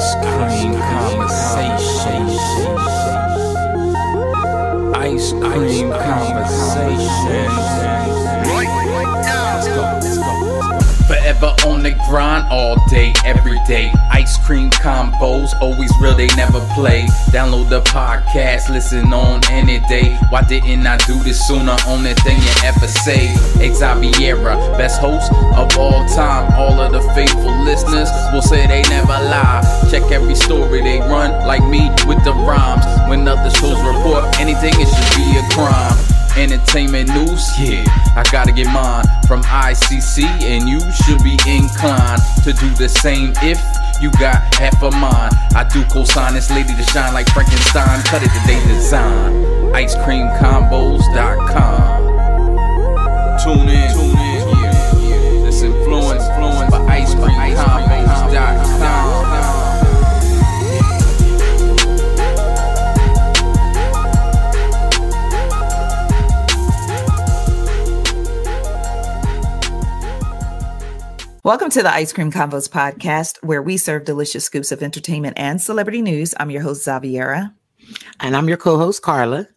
Ice cream conversation. Ice cream conversation. Let's go, let's go. Forever on the grind all day, every day. Ice cream convos, always real, they never play. Download the podcast, listen on any day. Why didn't I do this sooner? Only thing you ever say. Xaviera, best host of all time. All of the faithful listeners will say they never lie. Check every story they run, like me with the rhymes. When other shows report anything, it should be a crime. Entertainment news, yeah, I gotta get mine from ICC, and you should be inclined to do the same if you got half a mind. I do co-sign this lady to shine like Frankenstein, cut it to today design. Icecreamconvos.com. Tune in, tune in, yeah, yeah. This influence, influence by icecreamconvos.com. Welcome to the Ice Cream Convos podcast, where we serve delicious scoops of entertainment and celebrity news. I'm your host, Xaviera. And I'm your co host, Karla.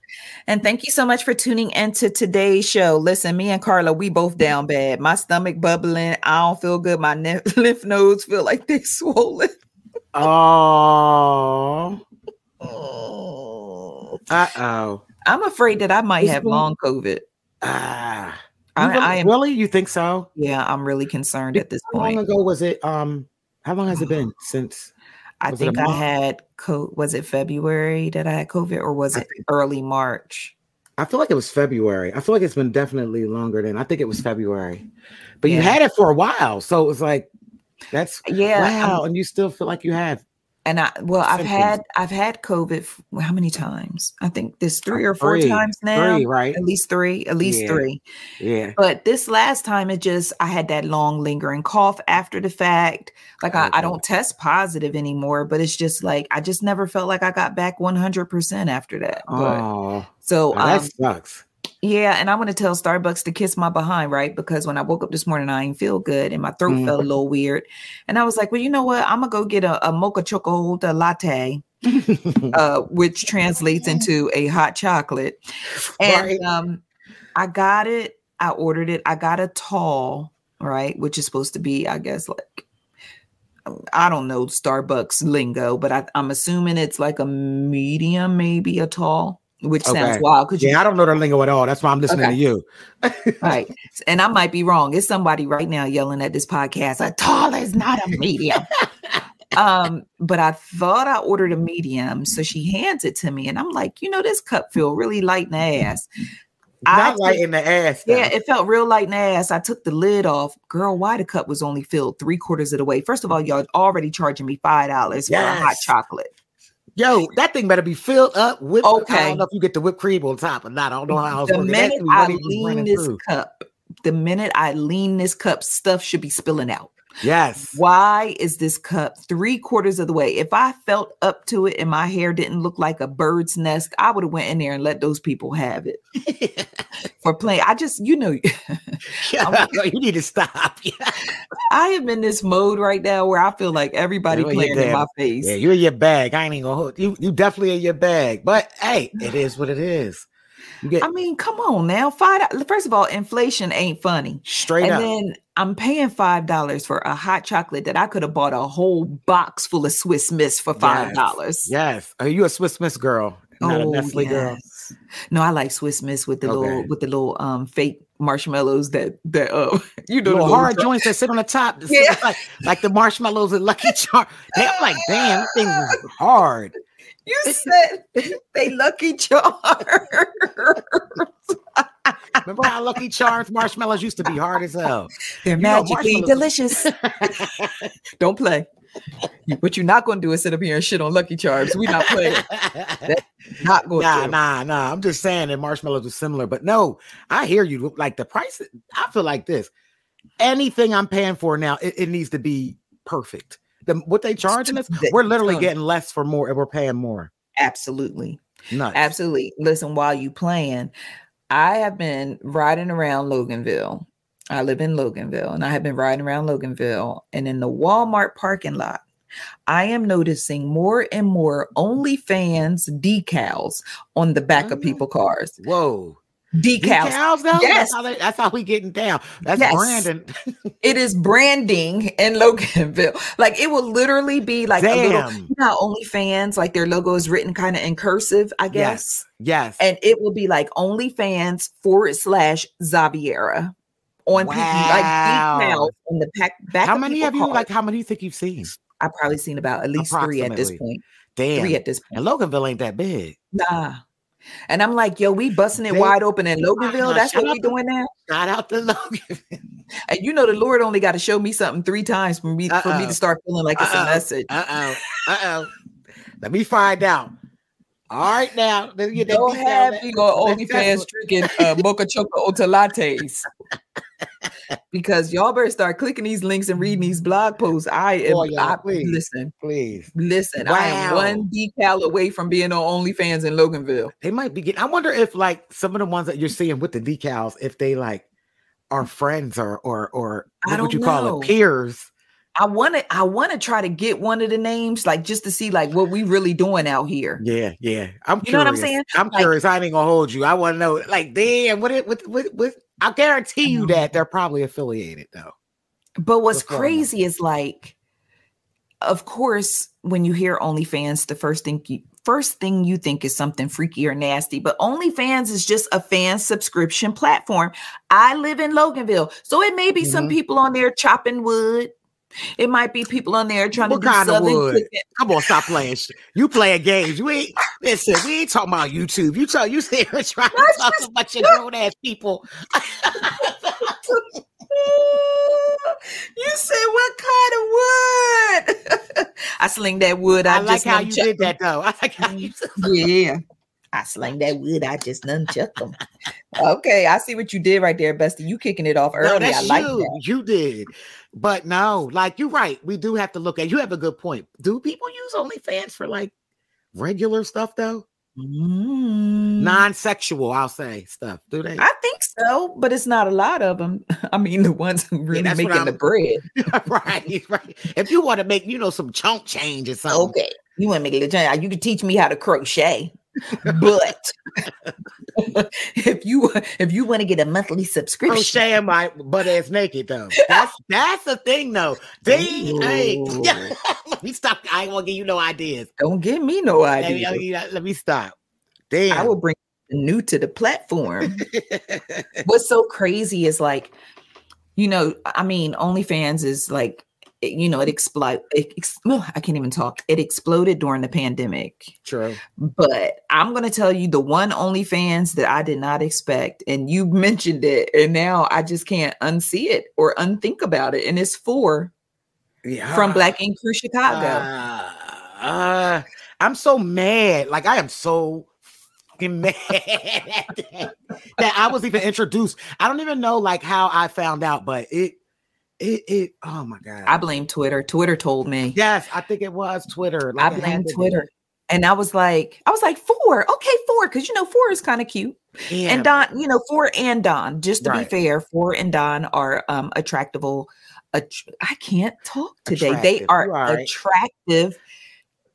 And thank you so much for tuning into today's show. Listen, me and Karla, we both down bad. My stomach bubbling. I don't feel good. My lymph nodes feel like they're swollen. Oh. Oh. Uh oh. I'm afraid that I might have long COVID. Ah. I- really, I am- really? You think so? Yeah, I'm really concerned at this How long point. ago was it? Um, how long has it been since? I was it a think I had co- was it February that I had COVID or was it early March? I feel like it was February. I feel like it's been definitely longer than I think it was February. But you had it for a while, so it was like that's Yeah, I'm- wow, and you still feel like you have And I well, I've Symptoms. had I've had COVID. How many times? I think there's three or four Three. times now. three, right? At least three. At least Yeah. three. Yeah. But this last time, it just I had that long lingering cough after the fact. Like I, I don't test positive anymore, but it's just like I just never felt like I got back 100 percent after that. But, Oh, so that um, sucks. Yeah, and I'm gonna tell Starbucks to kiss my behind, right? Because when I woke up this morning, I didn't feel good and my throat Mm. felt a little weird. And I was like, well, you know what? I'm gonna go get a, a mocha chocolate latte, uh, which translates into a hot chocolate. And Right. um, I got it, I ordered it, I got a tall, right? Which is supposed to be, I guess, like I don't know Starbucks lingo, but I, I'm assuming it's like a medium, maybe a tall, which sounds wild because you yeah, I don't know the lingo at all. That's why I'm listening Okay. to you. Right. And I might be wrong. It's somebody right now yelling at this podcast. A tall is not a medium. um, but I thought I ordered a medium. So she hands it to me. And I'm like, you know, this cup feel really light in the ass. I Not took- light in the ass. yeah, it felt real light in the ass. I took the lid off. Girl, why the cup was only filled three quarters of the way? First of all, y'all already charging me five dollars for a hot chocolate. Yo, that thing better be filled up with. Okay. I don't know if you get the whipped cream on top or not. I don't know how. The minute I lean this through. cup, the minute I lean this cup, stuff should be spilling out. Yes. Why is this cup three quarters of the way? If I felt up to it and my hair didn't look like a bird's nest, I would have went in there and let those people have it for playing. I just, you know, Yeah, you need to stop. Yeah, I am in this mode right now where I feel like everybody playing in my face. yeah, you're in your bag. I ain't even gonna hold you. You definitely in your bag. But hey, it is what it is. Get I mean, come on now. Five. First of all, inflation ain't funny. straight and up. then I'm paying five dollars for a hot chocolate that I could have bought a whole box full of Swiss Miss for five dollars. yes. Are you a Swiss Miss girl? Not a Nestle girl. Oh, yes. No, I like Swiss Miss with the little with the little um fake marshmallows that that uh you know Little hard joints that sit on the top. Yeah. like, like the marshmallows at Lucky Charm. They- I'm like, damn, this thing is hard. You said they lucky charms. Remember how Lucky Charms marshmallows used to be hard as hell? They're You magically marshmallows- delicious. Don't play. What you're not going to do is sit up here and shit on Lucky Charms. We not playing. Not going nah, to. nah, nah. I'm just saying that marshmallows are similar, but no, I hear you. Like the price, I feel like this. Anything I'm paying for now, it, it needs to be perfect. The, what they charging us, we're literally getting less for more, and we're paying more. Absolutely. Nuts. Absolutely. Listen, while you playing, I have been riding around Loganville. I live in Loganville, and I have been riding around Loganville, and in the Walmart parking lot, I am noticing more and more OnlyFans decals on the back of Mhm. people cars. Whoa. Decals. Decals, though? Yes. That's how, they, that's how we getting down. That's Yes. Brandon. It is branding in Loganville. Like it will literally be like a little Damn. you know OnlyFans, like their logo is written kind of in cursive, I guess. Yes. yes. And it will be like OnlyFans forward slash Xaviera on people like Wow. decals on the pack, back. how many have you cars. like how many do you think you've seen? I've probably seen about at least three at this point. Damn. Three at this point. and Loganville ain't that big. Nah. And I'm like, yo, we busting it They- wide open in Loganville. Uh-uh, That's what we doing now. Shout out to Loganville. And you know, the Lord only got to show me something three times for me for me to start feeling like it's a message. Uh oh. Uh oh. Let me find out. All right, now. Then Don't have me OnlyFans drinking uh, mocha chocolate oat lattes. because y'all better start clicking these links and reading these blog posts. I am. Boy, I, please. listen, Please. listen. I am one decal away from being on OnlyFans in Loganville. They might be getting. I wonder if like some of the ones that you're seeing with the decals, if they like are friends or or or what would don't you call it, peers. I want to. I want to try to get one of the names, like just to see like what we really doing out here. Yeah, yeah. I'm You know what I'm saying? I'm Like- curious. I ain't gonna hold you. I want to know, like, damn, what it, what, what, what? I guarantee you that they're probably affiliated though. But what's Before crazy is like, of course, when you hear OnlyFans, the first thing you first thing you think is something freaky or nasty. But OnlyFans is just a fan subscription platform. I live in Loganville, so it may be some Mhm. people on there chopping wood. It might be people on there trying What to do kind of southern wood? cooking. Come on, stop playing. You playing games. You ain't listen. We ain't talking about YouTube. You tell you sit here trying to That's talk just- about your grown ass people. you said what kind of wood? I sling that wood. I, I, like how you did that though. I like how you. Mm-hmm. Yeah. I sling that wood. I just nunchuck them. okay, I see what you did right there, Bestie. You kicking it off early. that's I like you. that. You did, but no, like you're right. We do have to look at. You have a good point. Do people use OnlyFans for like regular stuff though? Mm. Non-sexual, I'll say stuff. Do they? I think so, but it's not a lot of them. I mean, the ones who really what making the bread. right, right. If you want to make, you know, some chunk change or something. Okay, you want to make a little change. You can teach me how to crochet, but if you if you want to get a monthly oh, subscription, Crocheting my butt ass naked though. That's that's the thing though. Dang, hey, Ooh. let me stop. I ain't gonna give you no ideas. don't give me no me, let me- let me stop. Damn. I will bring new to the platform. what's so crazy is like, you know, I mean, OnlyFans is like, it- you know, it explode. It, ex- ugh, I can't even talk. It exploded during the pandemic. True. But I'm gonna tell you the one OnlyFans that I did not expect, and you mentioned it, and now I just can't unsee it or unthink about it. And it's Phor Yeah. from Black Ink Crew Chicago. Uh, uh, I'm so mad. Like I am so fucking mad that, that I was even introduced. I don't even know like how I found out, but it it it oh my god. I blame Twitter. Twitter told me. yes, I think it was Twitter. I Like, had blame. Twitter. And I was like, I was like, Phor. Okay, Phor. Cause you know, Phor is kind of cute. Yeah. And Don, you know, Phor and Don, just to Right. be fair, Phor and Don are um attractable. Att- I can't talk today. They Attractive. are You attractive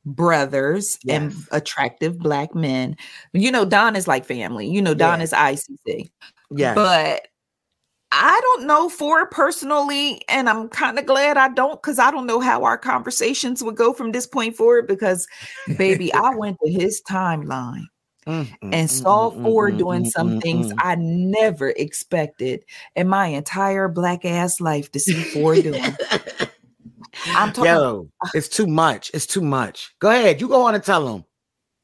brothers and attractive black men. You know, Don is like family. You know, Don Yeah. is ICC. yeah. But I don't know Phor personally, and I'm kind of glad I don't because I don't know how our conversations would go from this point forward. Because, baby, I went to his timeline Mm, mm, and mm, saw mm, Phor mm, doing mm, some things. I never expected in my entire black ass life to see Phor doing. I'm talking. Yo, it's too much. It's too much. Go ahead. You go on and tell them.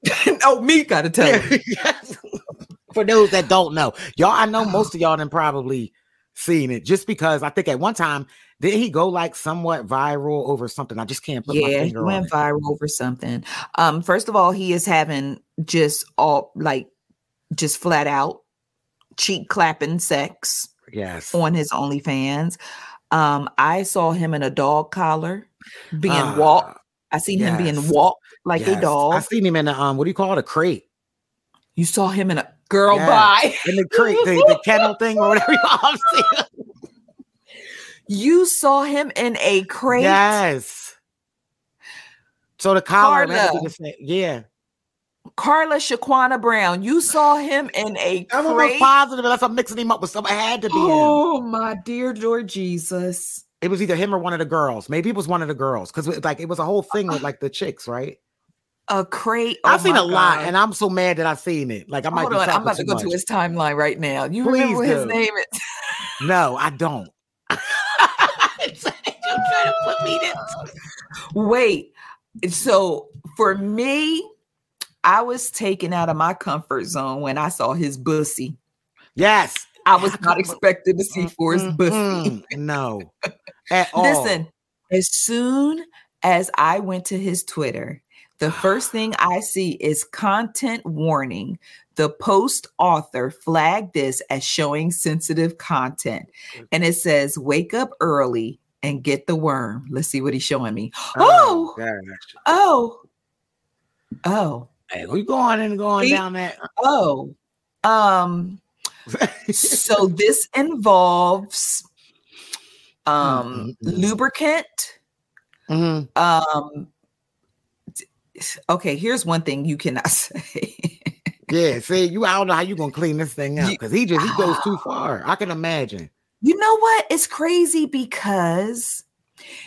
oh, me gotta tell. For those that don't know, y'all, I know most of y'all done probably seen it just because I think at one time did he go like somewhat viral over something? I just can't put my Yeah, he finger on went viral over something. Um, first of all, he is having just all like just flat out cheek clapping sex Yes. on his OnlyFans. Um, I saw him in a dog collar being Ah, walked. I seen him being walked like yes. a dog. I seen him in a um, what do you call it? A crate. You saw him in a girl Yes. bye. In the crate, the, the kennel thing or whatever you call it. You saw him in a crate. Yes. So the collar, Karla. yeah. Karla Shaquana Brown. You saw him in a I'm crate. positive unless I'm mixing him up with something. It had to be him. Oh my dear Lord Jesus. It was either him or one of the girls. Maybe it was one of the girls because like it was a whole thing with like the chicks, right? A crate. I've oh seen my a lot, and I'm so mad that I've seen it. Like I might Hold be on, I'm about to go to his timeline right now. You Please remember his name is? No, I don't. You're trying to put me there. Wait. So for me, I was taken out of my comfort zone when I saw his bussy. Yes. I was not expected to see Phor's bussy. no. At all. Listen, as soon as I went to his Twitter, the first thing I see is content warning. The post author flagged this as showing sensitive content. And it says, wake up early and get the worm. Let's see what he's showing me. Oh, gosh. oh, oh, Hey, we going and going down that. oh. Um, so this involves um Mm, mm, mm. lubricant. Mhm. Um t- okay, here's one thing you cannot say. Yeah, see, you. I don't know how you're gonna clean this thing up because he just he goes too ah. far. I can imagine. you know what? It's crazy because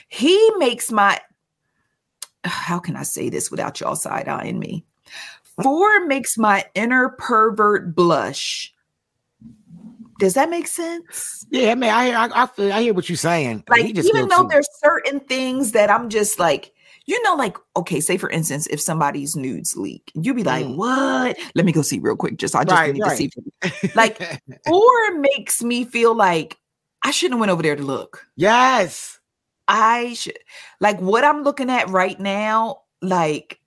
he makes my how can I say this without y'all side eyeing me? Phor makes my inner pervert blush. Does that make sense? Yeah, man. I hear. I, I feel. I hear what you're saying. Like, He just even though too- there's certain things that I'm just like, you know, like, okay, say for instance, if somebody's nudes leak, you'd be like, Mm. what? Let me go see real quick. Just I just Right, need right. to see. Like, or makes me feel like I shouldn't have went over there to look. yes. I should like what I'm looking at right now. Like,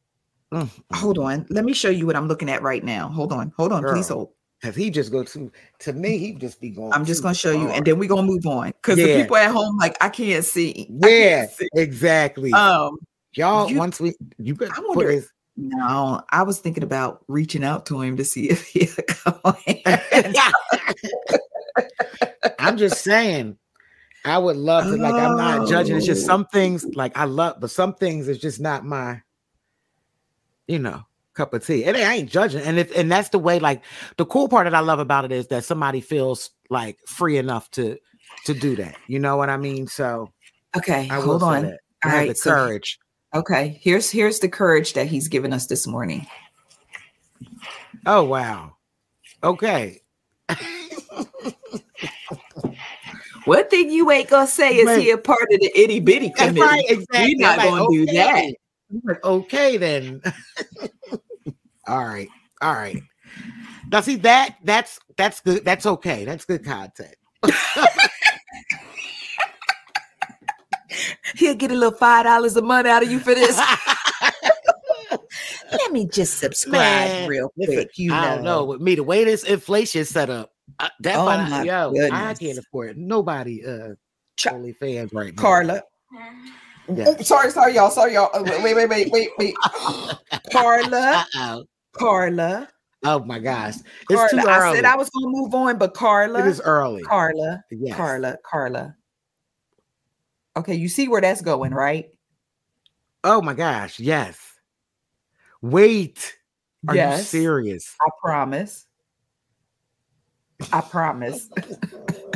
Mm, hold on, let me show you what I'm looking at right now. Hold on, hold on, please hold. Cause he just go to To me, he just be going. I'm just gonna show you, and then we're gonna move on because the people at home, like, I can't see. I can't Yeah, see. exactly. Um, Y'all, you- once we you could I wonder- his. No, I was thinking about reaching out to him to see if he'd come in. I'm just saying. I would love to. Like, I'm not judging. It's just Oh. some things. Like, I love, but some things is just not my. You know, cup of tea. And I ain't judging. And if and that's the way. Like, the cool part that I love about it is that somebody feels like free enough to to do that. You know what I mean? So Okay, hold on. that. All I have right, the courage. Okay, here's here's the courage that he's given us this morning. Oh wow. Okay. One thing you ain't gonna say is he a part of the itty bitty committee. right. Exactly. not I'm gonna do that. Like, okay then. all right. All right. Now see that that's that's good. That's okay. That's good content. He'll get a little five dollars a month out of you for this. Let me just subscribe Man, real quick. You I don't know. With me, the way this inflation set up, uh, that Oh my yo, I can't afford it. Nobody uh Ch- only fans right now. Karla. Yeah. Oh, sorry, sorry, y'all. Sorry, y'all. Uh, Wait, wait, wait, wait, wait. Karla, Uh-oh. Karla, Oh my gosh. It's Karla. too early. I said I was gonna move on, but Karla, it is early. Karla, Yes. Karla, Karla. Okay, you see where that's going, right? Oh my gosh. Yes. Wait. Are you serious? I promise. I promise.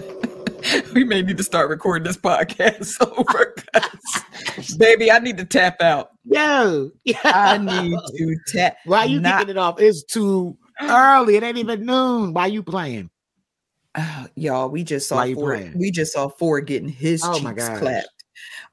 we may need to start recording this podcast over. 'cause, Baby, I need to tap out. Yo. I need to tap. Why you not- kicking it off? It's too early. It ain't even noon. Why you playing? Oh, y'all, we just saw Phor. We just saw Phor getting his Oh cheeks clapped.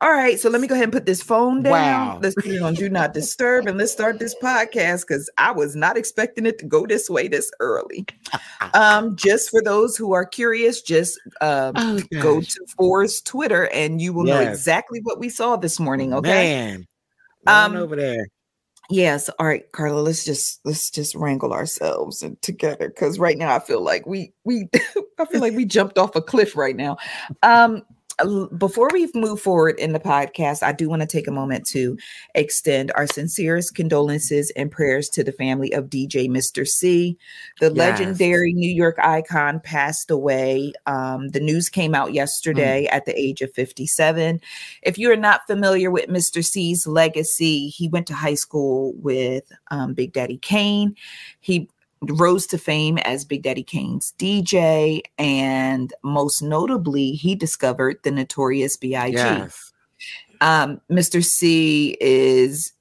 All right, so let me go ahead and put this phone down. Wow. Let's put it on do not disturb and let's start this podcast because I was not expecting it to go this way this early. Um, just for those who are curious, just um, Oh, go to Phor's Twitter and you will know exactly what we saw this morning. Okay. Man. Um, over there. Yes. All right, Karla. Let's just let's just wrangle ourselves and together because right now I feel like we we I feel like we jumped off a cliff right now. Um. before we move forward in the podcast, I do want to take a moment to extend our sincerest condolences and prayers to the family of DJ Mister Cee. The yes. legendary New York icon passed away. Um, the news came out yesterday mm. at the age of 57. If you're not familiar with Mister Cee's legacy, he went to high school with um, Big Daddy Kane. He rose to fame as Big Daddy Kane's DJ, and most notably, he discovered the notorious B.I.G. Yes. Um, Mister Cee is,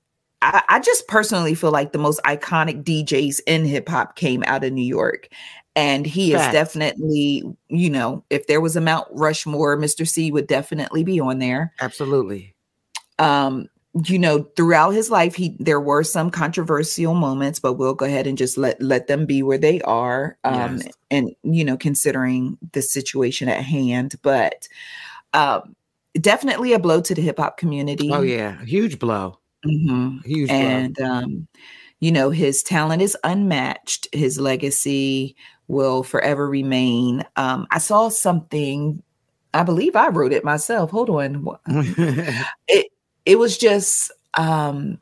I, I just personally feel like the most iconic DJs in hip hop came out of New York. And he Fact. is definitely, you know, if there was a Mount Rushmore, Mister Cee would definitely be on there. Absolutely. Um, you know throughout his life he there were some controversial moments but we'll go ahead and just let let them be where they are um yes. and you know considering the situation at hand but um definitely a blow to the hip hop community oh yeah huge blow mm-hmm. huge and blow. um you know his talent is unmatched his legacy will forever remain um i saw something I believe I wrote it myself. Hold on. it it was just um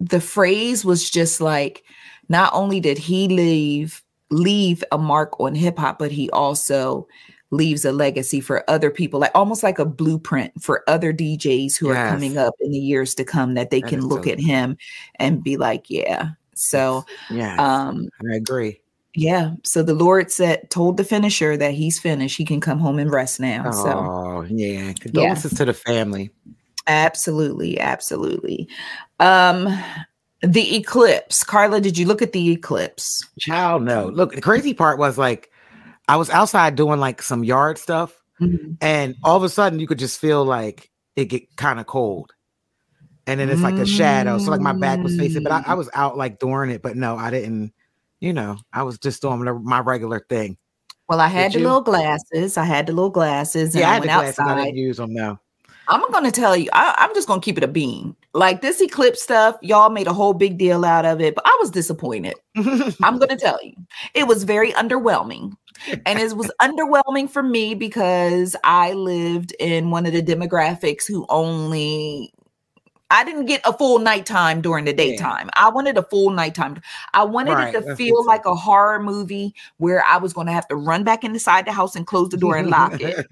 the phrase was just like not only did he leave leave a mark on hip hop but he also leaves a legacy for other people like almost like a blueprint for other DJs who yes. are coming up in the years to come that they that can look so at him and be like yeah so yeah um I agree yeah. So the Lord said, told the finisher that he's finished. He can come home and rest now. Oh, so, yeah. Condolences yeah. to the family. Absolutely, absolutely. Um the eclipse. Karla, did you look at the eclipse? Child, no. Look, the crazy part was like I was outside doing like some yard stuff, mm-hmm. and all of a sudden you could just feel like it get kind of cold. And then it's like a shadow. So like my back was facing, but I, I, was out like during it, but no, I didn't, you know, I was just doing my regular thing. Well, I had Did the you? little glasses. I had the little glasses. And yeah, I, had the glasses. Outside. I didn't use them now. I'm gonna tell you, I, am just gonna keep it a bean. Like this eclipse stuff, y'all made a whole big deal out of it, but I was disappointed. I'm gonna tell you, it was very underwhelming. And it was underwhelming for me because I lived in one of the demographics who only I didn't get a full nighttime during the daytime. Yeah. I wanted a full nighttime. I wanted right, it to feel like a horror movie where I was going to have to run back inside the house and close the door and lock it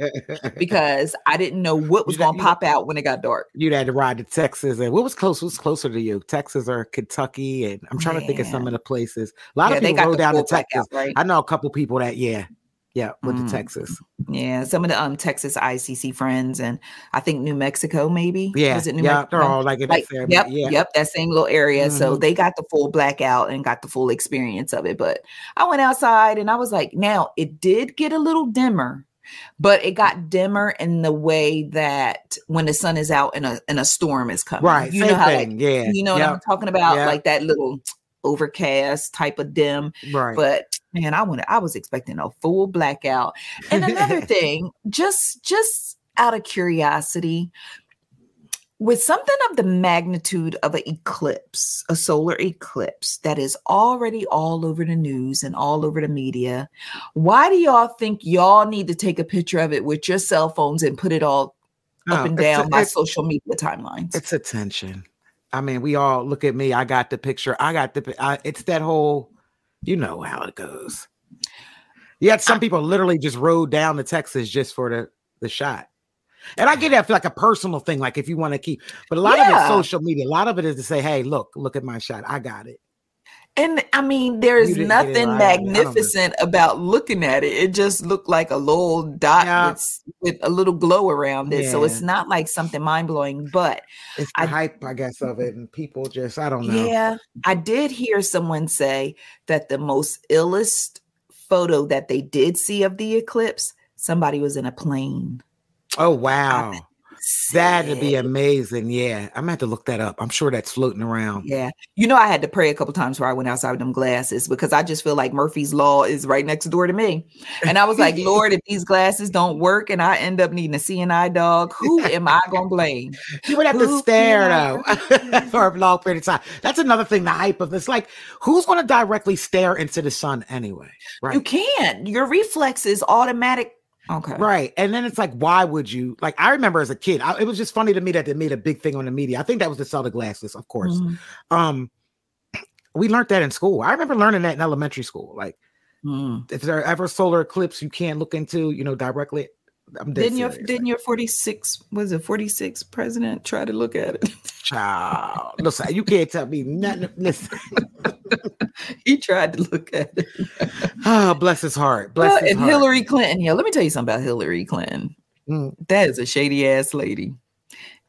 because I didn't know what was going to pop out when it got dark. You'd had to ride to Texas, and what was close? was closer to you, Texas or Kentucky? And I'm trying to think of some of the places. A lot yeah, of people go down to Texas. Out, right? I know a couple people that yeah yeah, with mm. the Texas. Yeah, some of the um Texas ICC friends, and I think New Mexico maybe. Yeah, is it New yeah, Mexico? they're all like in like, that Yep, yeah. yep, that same little area. Mm-hmm. So they got the full blackout and got the full experience of it. But I went outside and I was like, now it did get a little dimmer, but it got dimmer in the way that when the sun is out and a and a storm is coming. Right. You know how like, yeah. You know yep. what I'm talking about? Yep. Like that little overcast type of dim. Right. But man, I wanted I was expecting a full blackout. And another thing, just just out of curiosity, with something of the magnitude of an eclipse, a solar eclipse that is already all over the news and all over the media, why do y'all think y'all need to take a picture of it with your cell phones and put it all no, up and down my social media timelines? It's attention. I mean, we all look at me. I got the picture. I got the. I, it's that whole you know how it goes. Yet some people literally just rode down to Texas just for the the shot. And I get that for like a personal thing, like if you want to keep, but a lot yeah. of it's social media. A lot of it is to say, "Hey, look, look at my shot. I got it." And I mean, there's nothing magnificent about looking at it. It just looked like a little dot yeah. with, with, a little glow around it. Yeah. So it's not like something mind blowing, but it's the I, hype, I guess, of it. And people just, I don't know. Yeah. I did hear someone say that the most illest photo that they did see of the eclipse, somebody was in a plane. Oh, wow. That'd be amazing. Yeah. I'm gonna have to look that up. I'm sure that's floating around. Yeah. You know, I had to pray a couple times before I went outside with them glasses because I just feel like Murphy's Law is right next door to me. And I was like, Lord, if these glasses don't work and I end up needing a seeing eye dog, who am I gonna blame? You would have who to stare though for a long period of time. That's another thing, the hype of this. Like, who's gonna directly stare into the sun anyway? Right. You can't. Your reflexes automatic Okay. Right. And then it's like, why would you? Like, I remember as a kid, I, it was just funny to me that they made a big thing on the media. I think that was to sell the glasses, of course. Mhm. Um, we learned that in school. I remember learning that in elementary school. Like, Mm. if there are ever solar eclipse you can't look into, you know, directly. I'm dead Didn't your didn't your 46 was it 46 president try to look at it? Child, listen, you can't tell me nothing. Listen, he tried to look at it. oh, bless his heart. Bless Well, his and heart. Hillary Clinton, yeah, let me tell you something about Hillary Clinton. Mm. That is a shady ass lady.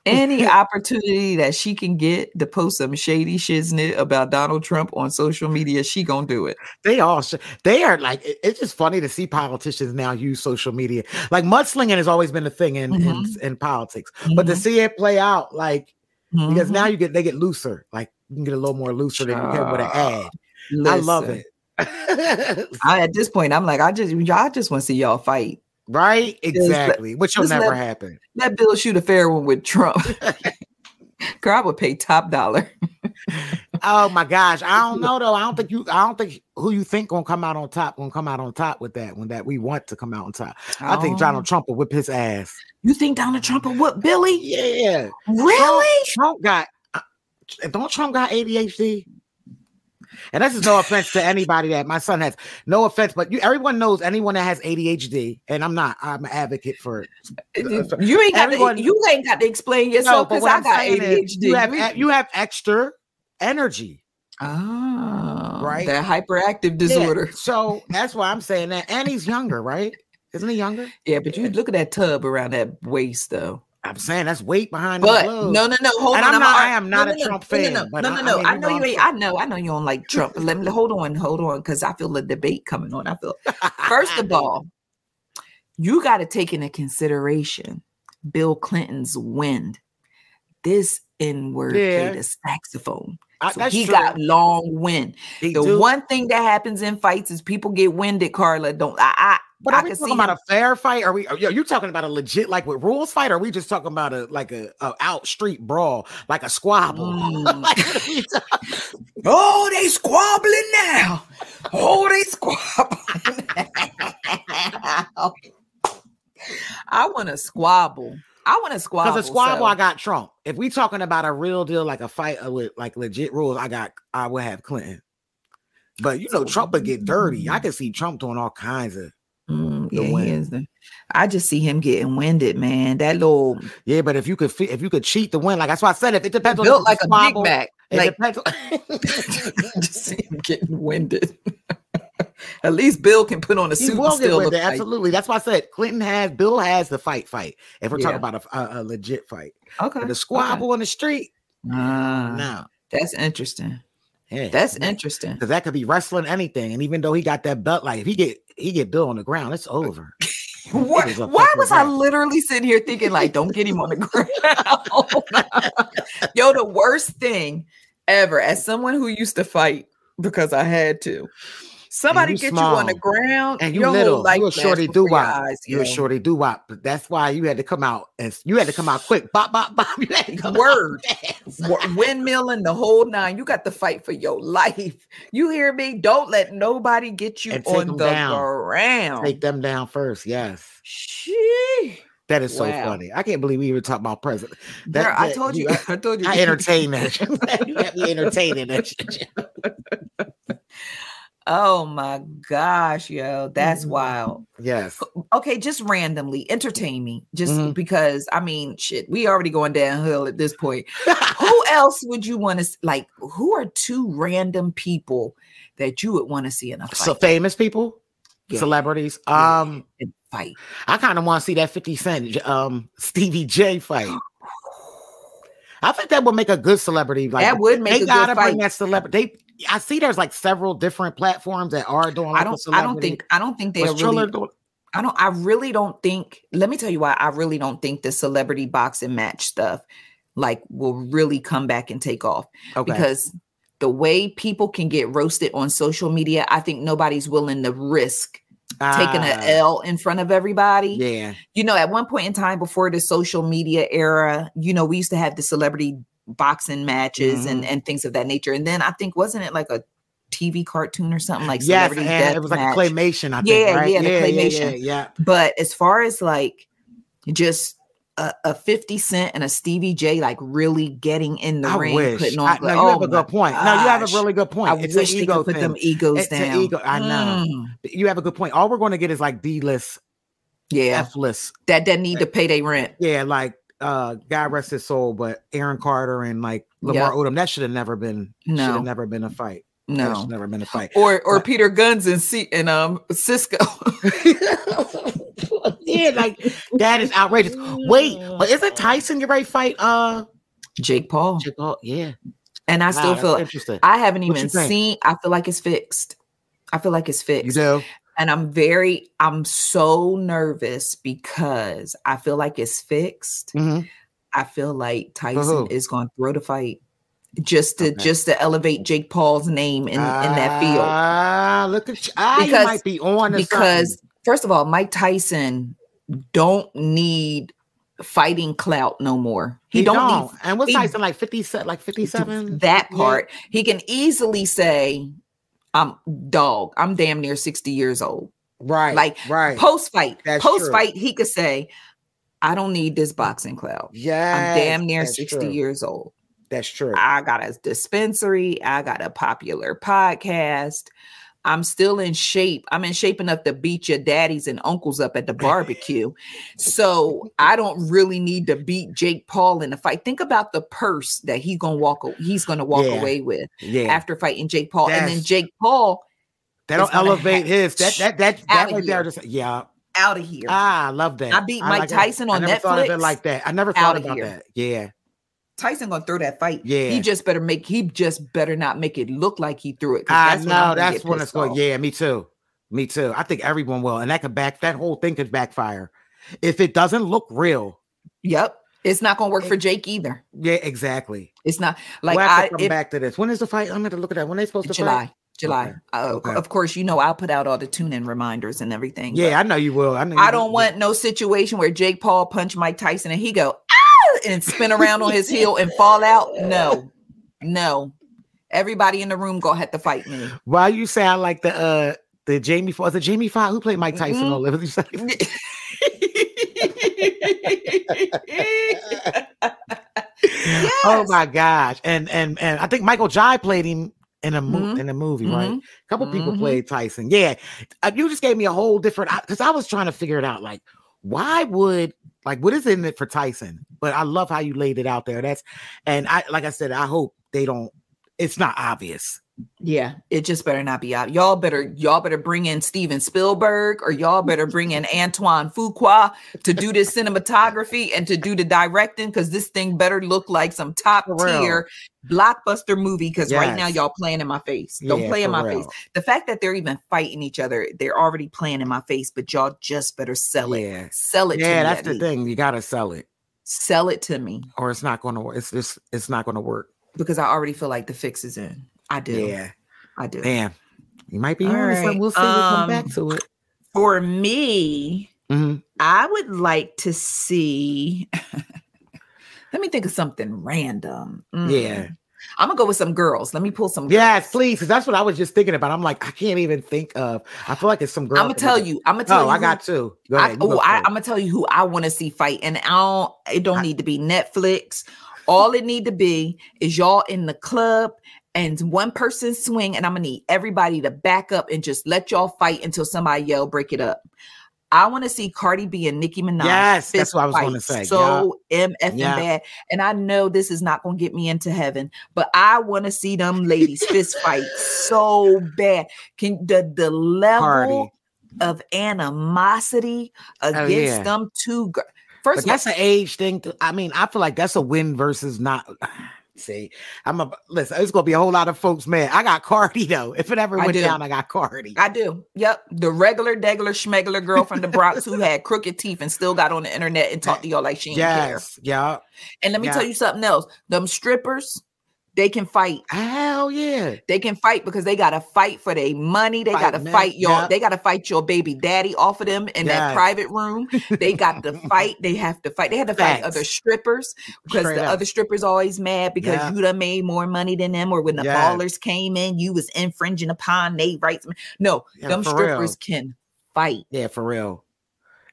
Any opportunity that she can get to post some shady shiznit about Donald Trump on social media, she gonna do it. They all, sh- they are like, it- it's just funny to see politicians now use social media. Like mudslinging has always been a thing in in, Mhm. in politics, but to Mhm, see it play out, like because mhm. now you get they get looser. Like you can get a little more looser than you can with an ad. Child, I love it. I, at this point, I'm like, I just, y'all just want to see y'all fight. Right? Exactly. Which will never let- happen. Let Bill shoot a fair one with Trump. Girl, I would pay top dollar. Oh my gosh. I don't know though. I don't think you I don't think who you think gonna come out on top gonna come out on top with that when that we want to come out on top. I think Oh. Donald Trump will whip his ass. You think Donald Trump will whip Billy? Yeah. Really? Trump, Trump got uh, don't Trump got ADHD? And this is no offense to anybody that my son has. No offense, but you everyone knows anyone that has ADHD, and I'm not, I'm an advocate for it. Uh, uh, you ain't got Everyone- to, you ain't got to explain yourself because what I got ADHD. you have you have extra energy. oh, Right? That hyperactive Yeah, disorder. So that's why I'm saying that. And he's younger, right? Isn't he younger? Yeah, but you look at that tub around that waist though. I'm saying that's weight behind But no, no, no. Hold And on. I'm not- I am not no, a no, no, Trump no, fan, No, no, I- no, I no. I know you ain't. I know. I know you don't like Trump. Let me hold on. Hold on, because I feel the debate coming on. I feel. First of all, you got to take into consideration Bill Clinton's wind. This N-word Yeah. played a saxophone. I- So he true. got long wind. He The do. one thing that happens in fights is people get winded, Karla. Don't I? I But I are we can talking about him- a fair fight? Are we? Are you, are you talking about a legit like with rules fight? Or are we just talking about a like a, a out street brawl, like a squabble? Mm. Like, what are we talking- Oh, they squabbling now. Oh, they squabbling now. I want to squabble. I want to squabble. Because a squabble, so- I got Trump. If we talking about a real deal, like a fight uh, with like legit rules, I got I would have Clinton. But you know, Trump would get dirty. I could see Trump doing all kinds of Mm, yeah, he is. The, I just see him getting winded, man. That little yeah. But if you could if you could cheat the win, like that's why I said if it depends on if built like a Big squabble, Mac. It Like depends. I just see him getting winded. At least Bill can put on a he suit will and still with look it. like- Absolutely. That's why I said Clinton has Bill has the fight fight. If we're Yeah. talking about a, a, a legit fight, Okay. but the squabble on the street, Ah, no. That's interesting. Yeah, That's interesting. because that could be wrestling anything. And even though he got that belt, like if he get he get Bill on the ground, it's over. What, why was I literally sitting here thinking like, don't get him on the ground? Yo, the worst thing ever, as someone who used to fight because I had to. Somebody you get you on the ground And you little, life you a shorty doo wop. eyes, You a shorty doo wop. But that's why you had to come out and you had to come out quick. Bop bop bop. You had to come Word. windmilling the whole nine. You got to fight for your life. You hear me? Don't let nobody get you And on the down. ground. Take them down first. Yes. Shee. That is so Wow. funny. I can't believe we even talk about president. That- Girl, I told you. I, I told you. I entertain that. you got me entertaining that. Oh my gosh, yo, that's Mhm. wild. Yes. Okay, just randomly entertain me, just Mhm. because I mean, shit, we already going downhill at this point. who else would you want to like? Who are two random people that you would want to see in a fight? so famous people, Yeah. celebrities. Yeah. Um, fight. I kind of want to see that 50 Cent um Stevie J fight. I think that would make a good celebrity. Like that would make they a gotta fight. bring that celebrity. They I see there's like several different platforms that are doing like I don't. I don't think. I don't think they are really. doing- I don't. I really don't think. Let me tell you why. I really don't think the celebrity boxing match stuff like will really come back and take off. okay. because the way people can get roasted on social media, I think nobody's willing to risk taking Ah, an L in front of everybody. Yeah. You know, at one point in time before the social media era, you know, we used to have the celebrity boxing matches and Mm-hmm. and things of that nature. And then I think wasn't it like a TV cartoon or something like yes, and it was like a claymation. I think, Yeah, right? yeah, the yeah, claymation. Yeah, yeah, But as far as like just a, a 50 Cent and a Stevie J like really getting in the I ring, wish. putting I, on no, you oh have a good point. No, you have a really good point. I it's wish an ego could put thing. them egos It's down. ego. I know. Mm, You have a good point. All we're going to get is like D list, yeah, F list. that that need to pay their rent. Yeah, like uh God rest his soul, but Aaron Carter and like Lamar Yep. Odom, that should have never been should No. have never been a fight. No. should never been a fight. Or or But- Peter Gunz and C and um Cisco. yeah, like that is outrageous. Wait, but isn't Tyson ready to fight uh Jake Paul. Jake Paul? Yeah. And I Wow, still feel interesting. I haven't even seen. I feel like it's fixed. I feel like it's You fixed. do? And I'm very, I'm so nervous because I feel like it's fixed. Mhm. I feel like? Tyson is going to throw the fight just to Okay. just to elevate Jake Paul's name in, in that field. Ah, look at you. Ah, you Because- might be on Because something. first of all, Mike Tyson don't need fighting clout no more. He, don't, need And what's he- Tyson like 50 like 57? that Yeah. part. He can easily say, "I'm dog. I'm damn near sixty years old." Right. like, right. Post fight, Post fight, he could say, "I don't need this boxing club. yeah. I'm damn near sixty years old. That's true. I got a dispensary. I got a popular podcast." I'm still in shape. I'm in shape enough to beat your daddies and uncles up at the barbecue. so I don't really need to beat Jake Paul in a fight. Think about the purse that he's gonna walk. He's gonna walk Yeah. away with yeah. after fighting Jake Paul, and then Jake Paul That'll elevate his that that that that right there. Just yeah. out of here. Ah, I love that. I beat Mike like that. Tyson on I never thought of it like that. I never thought about here. that. Yeah. Tyson gonna throw that fight. Yeah. he just better make. He just better not make it look like he threw it. I I'm know gonna that's when it's going. Yeah, me too. Me too. I think everyone will, and that could back. That whole thing could backfire if it doesn't look real. Yep, it's not gonna work for Jake either. Yeah, exactly. It's not like we'll I. come If, back to this. When is the fight? I'm going to look at that. When they supposed to July, fight? July. Okay, Uh, okay. Of course, you know I'll put out all the tune-in reminders and everything. Yeah, I know you will. I know. I don't will. want no situation where Jake Paul punch Mike Tyson and he go ah and spin around on his heel and fall out. No, no. Everybody in the room gonna have to fight me. Why you sound like the uh the Jamie Foxx? The Jamie Foxx who played Mike Tyson Mhm. on Liberty Side? Oh my gosh! And and and I think Michael Jai played him in a mo- Mhm. in a movie, right? Mhm. A couple people Mhm. played Tyson. Yeah, Uh, you just gave me a whole different because I was trying to figure it out. Like, why would like what is in it for Tyson? But I love how you laid it out there. That's and I like I said, I hope they don't. It's not obvious. Yeah, it just better not be out. Y'all better y'all better bring in Steven Spielberg or y'all better bring in Antoine Fuqua to do this cinematography and to do the directing because this thing better look like some top tier blockbuster movie. Because right now y'all playing in my face. Don't Yeah, play in my real. face. The fact that they're even fighting each other, they're already playing in my face. But y'all just better sell it. Yeah. Sell it. to Yeah, that's the thing. You gotta sell it, Sell it to me or it's not gonna work. It's just it's not gonna work. because I already feel like the fix is in. I do. Yeah, I do. damn. You might be All on something. right, We'll see. we'll come back um, to it. For me, Mhm. I would like to see. Let me think of something random. Mm. Yeah. I'm gonna go with some girls. Let me pull some. Yes, please. 'cause that's what I was just thinking about. I'm like, I can't even think of. I feel like it's some girl. I'm gonna tell you. I'm gonna tell Oh, you. I who- got two. Go I, oh, I. I'm gonna tell you who I want to see fight, and I don't. It don't need to be Netflix. All it need to be is y'all in the club and one person swing, and I'm gonna need everybody to back up and just let y'all fight until somebody yell, "Break it up." I want to see Cardi B and Nicki Minaj. Yes, that's what I was gonna say. So MF Yeah. bad, and I know this is not gonna get me into heaven, but I want to see them ladies fist fight so bad. Can the the level Cardi. of animosity against yeah. them two girls. First But of all, that's an age thing. To, I mean, I feel like that's a win versus not. See, I'm a listen. It's gonna be a whole lot of folks man. I got Cardi though. If it ever went do. down, I got Cardi. I do. Yep. The regular, degular, schmegular girl from the Bronx who had crooked teeth and still got on the internet and talked to y'all like she didn't care. yeah. And let me Yeah. tell you something else. Them strippers, they can fight. Hell yeah. They can fight because they gotta fight for their money. They Fight, gotta man. fight your. Yeah. They gotta fight your baby daddy off of them in that private room. They got to fight. They have to fight. They had to fight Facts. other strippers because Straight the up. other strippers always mad because Yeah. you done made more money than them, or when the Yes. ballers came in, you was infringing upon their rights. No, Yeah, them strippers real. can fight. Yeah, for real.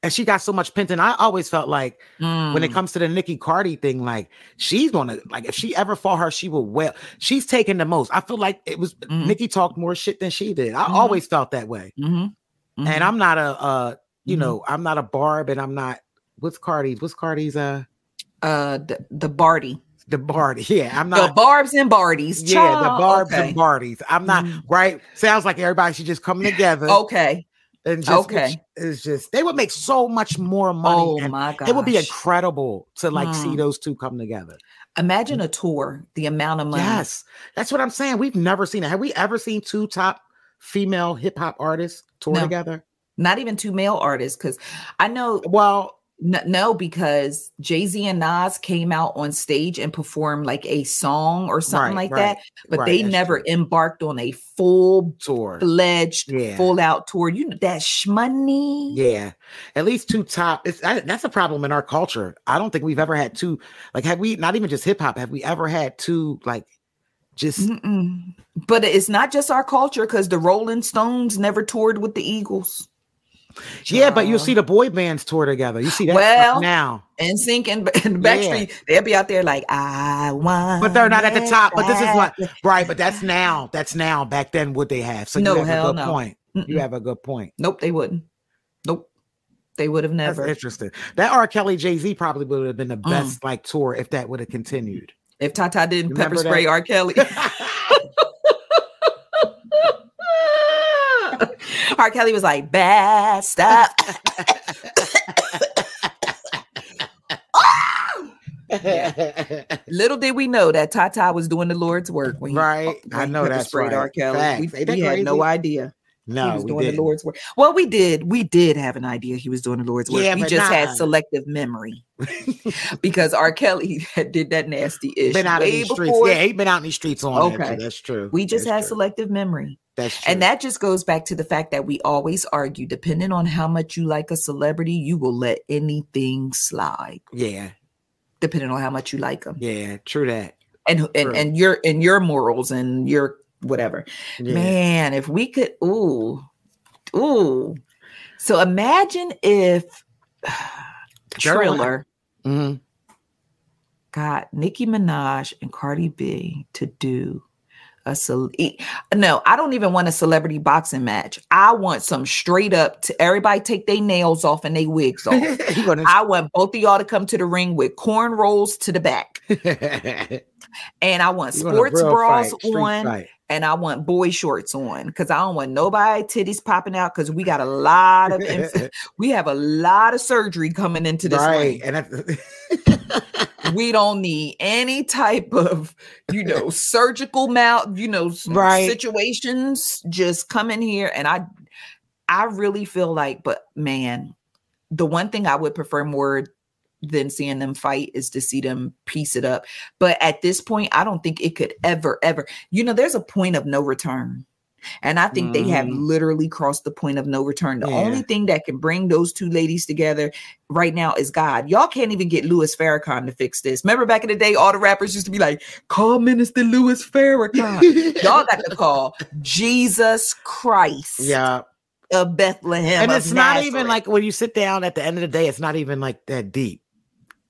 And she got so much pent, and I always felt like when it Mm. comes to the Nicki Cardi thing, like she's gonna like if she ever fought her, she will well. She's taking the most. I feel like it was Mhm. Nicki talked more shit than she did. I Mhm. always felt that way. Mhm. Mhm. And I'm not a uh, you Mhm. know, I'm not a barb, and I'm not what's Cardi's what's Cardi's uh uh the, the Barty. the Bardi. Yeah, I'm not The Barbs and Barties. yeah, the barbs okay. and Bardis. I'm not Mhm. right. Sounds like everybody should just come together Okay. And just okay. It's just they would make so much more money. Oh my god. it would be incredible to like see Mm. those two come together. Imagine a tour, the amount of money. Yes, that's what I'm saying. We've never seen it. Have we ever seen two top female hip hop artists tour No. together? Not even two male artists, because I know Well, no, because Jay Z and Nas came out on stage and performed like a song or something Right, like right, that, but right, they never true. embarked on a full tour. fledged, Yeah. full out tour. You know that shmoney. Yeah, at least two top. It's I, that's a problem in our culture. I don't think we've ever had two. Like, have we? Not even just hip hop. Have we ever had two? Like, just Mm-mm. But it's not just our culture because the Rolling Stones never toured with the Eagles. Yeah. But you'll see the boy bands tour together. You see that Well, now. NSYNC and, and Backstreet, they'll be out there like, I want. But they're not at the top. But this is what right. But that's now. That's now. Back then, would they have? So No, you have hell a good no. point. You Mm-mm. have a good point. Nope, they wouldn't. Nope, they would have That's never. interesting. That R. Kelly Jay Z probably would have been the Mm. best like tour if that would have continued. If Tata didn't pepper spray that? R. Kelly, R. Kelly was like, "Bad stuff." Little did we know that Tata was doing the Lord's work when he, Right. when I know pepper that's sprayed right. R. Kelly. Facts. We, we had no crazy? Idea he no, was we doing did. the Lord's work. Well, we did. We did have an idea he was doing the Lord's work. Yeah, we just had selective memory because R. Kelly did that nasty ish Been out in these streets. Yeah, he been out in these streets on that, Okay. too. That's true. we just That's had true. selective memory. That's true. And that just goes back to the fact that we always argue, depending on how much you like a celebrity, you will let anything slide, yeah, depending on how much you like them. yeah, true that. And and True. and your and your morals and your whatever. Yeah. Man, if we could ooh, ooh. So imagine if Girl, Triller Mhm. got Nicki Minaj and Cardi B to do a cel- e- no, I don't even want a celebrity boxing match. I want some straight up to everybody take their nails off and their wigs off. I want both of y'all to come to the ring with corn rolls to the back, and I want You sports real bras fight, on, fight. And I want boy shorts on because I don't want nobody titties popping out because we got a lot of inf- we have a lot of surgery coming into this right, and that's, we don't need any type of you know surgical mouth you know Right. situations just come in here and i i really feel like but man the one thing i would prefer more than seeing them fight is to see them piece it up but at this point i don't think it could ever ever you know there's a point of no return and I think they have Mhm. literally crossed the point of no return. The Yeah. only thing that can bring those two ladies together right now is God. Y'all can't even get Louis Farrakhan to fix this. Remember back in the day, all the rappers used to be like, call Minister Louis Farrakhan. Y'all got to call Jesus Christ yeah, of Bethlehem. and it's not even like when you sit down at the end of the day, it's not even like that deep.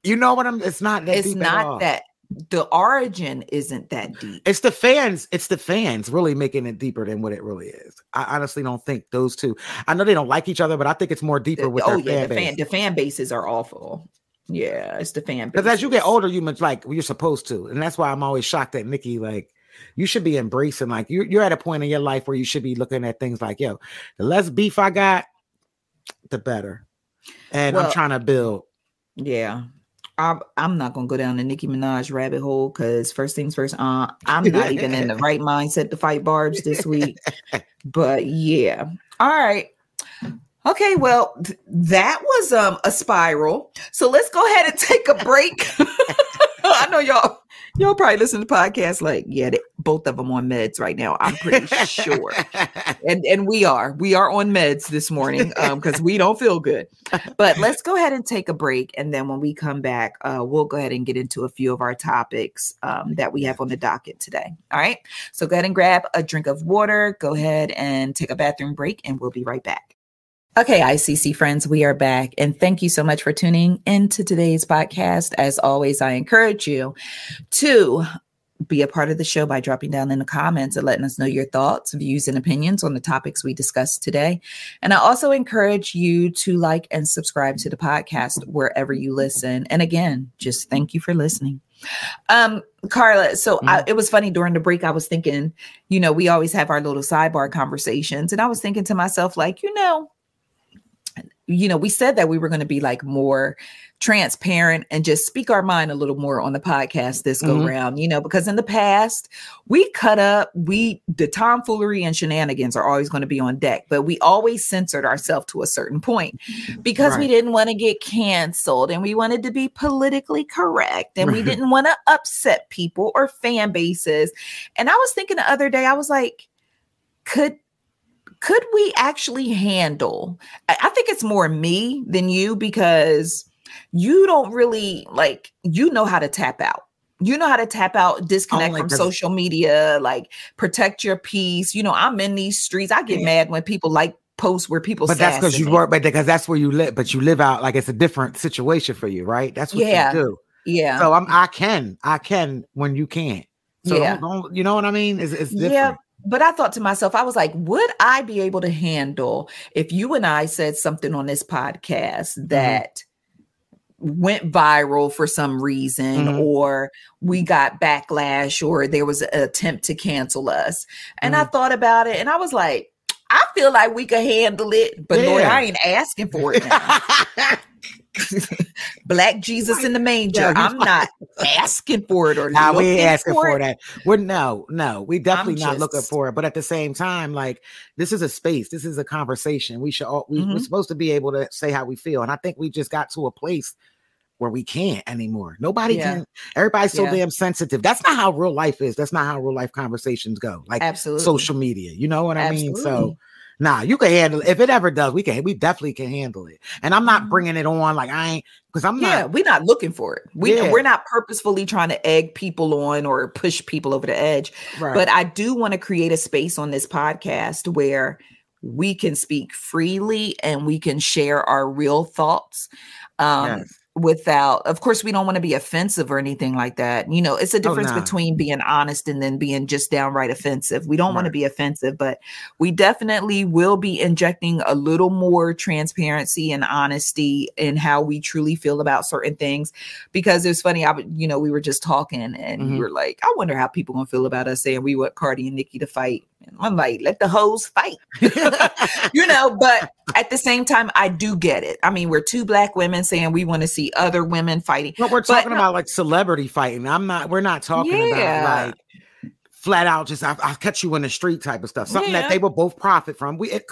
You know what I'm? It's not that it's deep at all. not that the origin isn't that deep. It's the fans. It's the fans really making it deeper than what it really is. I honestly don't think those two. I know they don't like each other, but I think it's more deeper with oh yeah, fan the fan the fan bases are awful. Yeah, it's the fan base. Because as you get older, you much like you're supposed to, and that's why I'm always shocked at Nicki. Like, you should be embracing. Like, you're you're at a point in your life where you should be looking at things like, yo, the less beef I got, the better. And I'm trying to build. Yeah. I'm, I'm not gonna go down the Nicki Minaj rabbit hole because first things first, uh, I'm not even in the right mindset to fight Barbz this week. But yeah. All right. Okay, well, th- that was um a spiral. So let's go ahead and take a break. I know y'all Y'all probably listen to podcasts like, yeah, they, both of them on meds right now. I'm pretty sure, and and we are we are on meds this morning um because we don't feel good. But let's go ahead and take a break, and then when we come back, uh, we'll go ahead and get into a few of our topics um, that we have on the docket today. All right, so go ahead and grab a drink of water. Go ahead and take a bathroom break, and we'll be right back. Okay, ICC friends, we are back. And thank you so much for tuning into today's podcast. As always, I encourage you to be a part of the show by dropping down in the comments and letting us know your thoughts, views, and opinions on the topics we discussed today. And I also encourage you to like and subscribe to the podcast wherever you listen. And again, just thank you for listening. Um, Karla, so mm-hmm. I, it was funny during the break. I was thinking, you know, we always have our little sidebar conversations, and I was thinking to myself, like, you know, you know, we said that we were going to be like more transparent and just speak our mind a little more on the podcast this go mm-hmm. round, you know, because in the past we cut up, we the tomfoolery and shenanigans are always going to be on deck, but we always censored ourselves to a certain point because right. we didn't want to get canceled and we wanted to be politically correct and we didn't want to upset people or fan bases. And I was thinking the other day, I was like, could could we actually handle i think it's more me than you because you don't really like you know how to tap out. You know how to tap out oh disconnect from social media like protect your peace. You know i'm in these streets i get yeah. mad when people like posts where people but that's because you work but because that's where you live but you live out like it's a different situation for you right? That's what yeah. you do. Yeah. So i'm i can i can when you can't. So yeah. Don't, don't, you know what i mean? It's, it's different. yeah but I thought to myself, I was like, would I be able to handle if you and I said something on this podcast mm-hmm. that went viral for some reason, mm-hmm. or we got backlash, or there was an attempt to cancel us? And mm-hmm. I thought about it and I was like, I feel like we could handle it, but yeah. Lord, I ain't asking for it Black Jesus in the manger. I'm not asking for it or no, we ain't asking for, that. We're no, no, we definitely not looking for it. But at the same time, like this is a space, this is a conversation. We should all we, mm-hmm. we're supposed to be able to say how we feel. And I think we just got to a place where we can't anymore. Nobody yeah. can. Everybody's so yeah. damn sensitive. That's not how real life is. That's not how real life conversations go. Like Absolutely. social media. You know what I mean? So Nah, you can handle it. If it ever does, we can. We definitely can handle it. And I'm not mm-hmm. bringing it on like I ain't because I'm yeah, not. We're not looking for it. We yeah. we're not purposefully trying to egg people on or push people over the edge. Right. But I do want to create a space on this podcast where we can speak freely and we can share our real thoughts. Um, yes without of course we don't want to be offensive or anything like that you know it's a oh, difference oh, between being honest and then being just downright offensive we don't right. want to be offensive but we definitely will be injecting a little more transparency and honesty in how we truly feel about certain things because it's funny i you know we were just talking and mm-hmm. we were like i wonder how people gonna feel about us saying we want cardi and nicki to fight I'm like, let the hoes fight, you know. But at the same time, I do get it. I mean, we're two black women saying we want to see other women fighting. But we're talking but, about like celebrity fighting. I'm not. We're not talking yeah. about like flat out just I, will cut you in the street type of stuff. Something yeah. that they will both profit from. We it,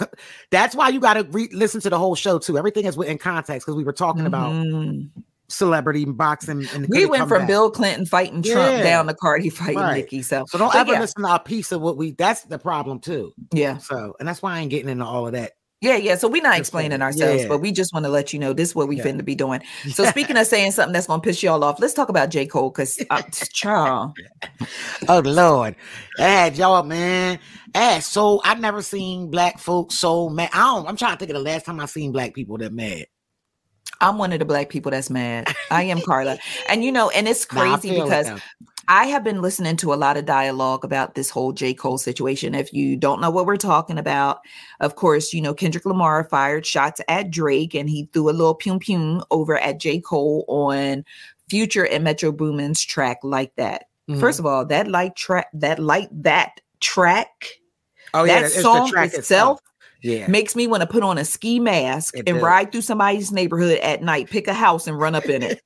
that's why you got to re- listen to the whole show too. Everything is in context because we were talking mm-hmm. about celebrity boxing. And we went from back. Bill Clinton fighting Trump yeah. down to Cardi fighting right. Nicki. So, so don't ever yeah. listen to a piece of what we. That's the problem too. Yeah. So, and that's why I ain't getting into all of that. Yeah, yeah. So we're not explaining ourselves, yeah. but we just want to let you know this is what we yeah. finna be doing. So speaking of saying something that's gonna piss y'all off, let's talk about J. Cole because uh, child. oh Lord. Ah, y'all, man. Ah, so I've never seen black folks so mad. I don't I'm trying to think of the last time I seen black people that mad. I'm one of the black people that's mad. I am Karla. And you know, and it's crazy nah, because like I have been listening to a lot of dialogue about this whole J. Cole situation. If you don't know what we're talking about, of course, you know, Kendrick Lamar fired shots at Drake and he threw a little pum pum over at J. Cole on Future and Metro Boomin's track like that. Mm-hmm. First of all, that light track, that light that track, oh yeah, that song itself, itself yeah. makes me want to put on a ski mask it and does. ride through somebody's neighborhood at night, pick a house and run up in it.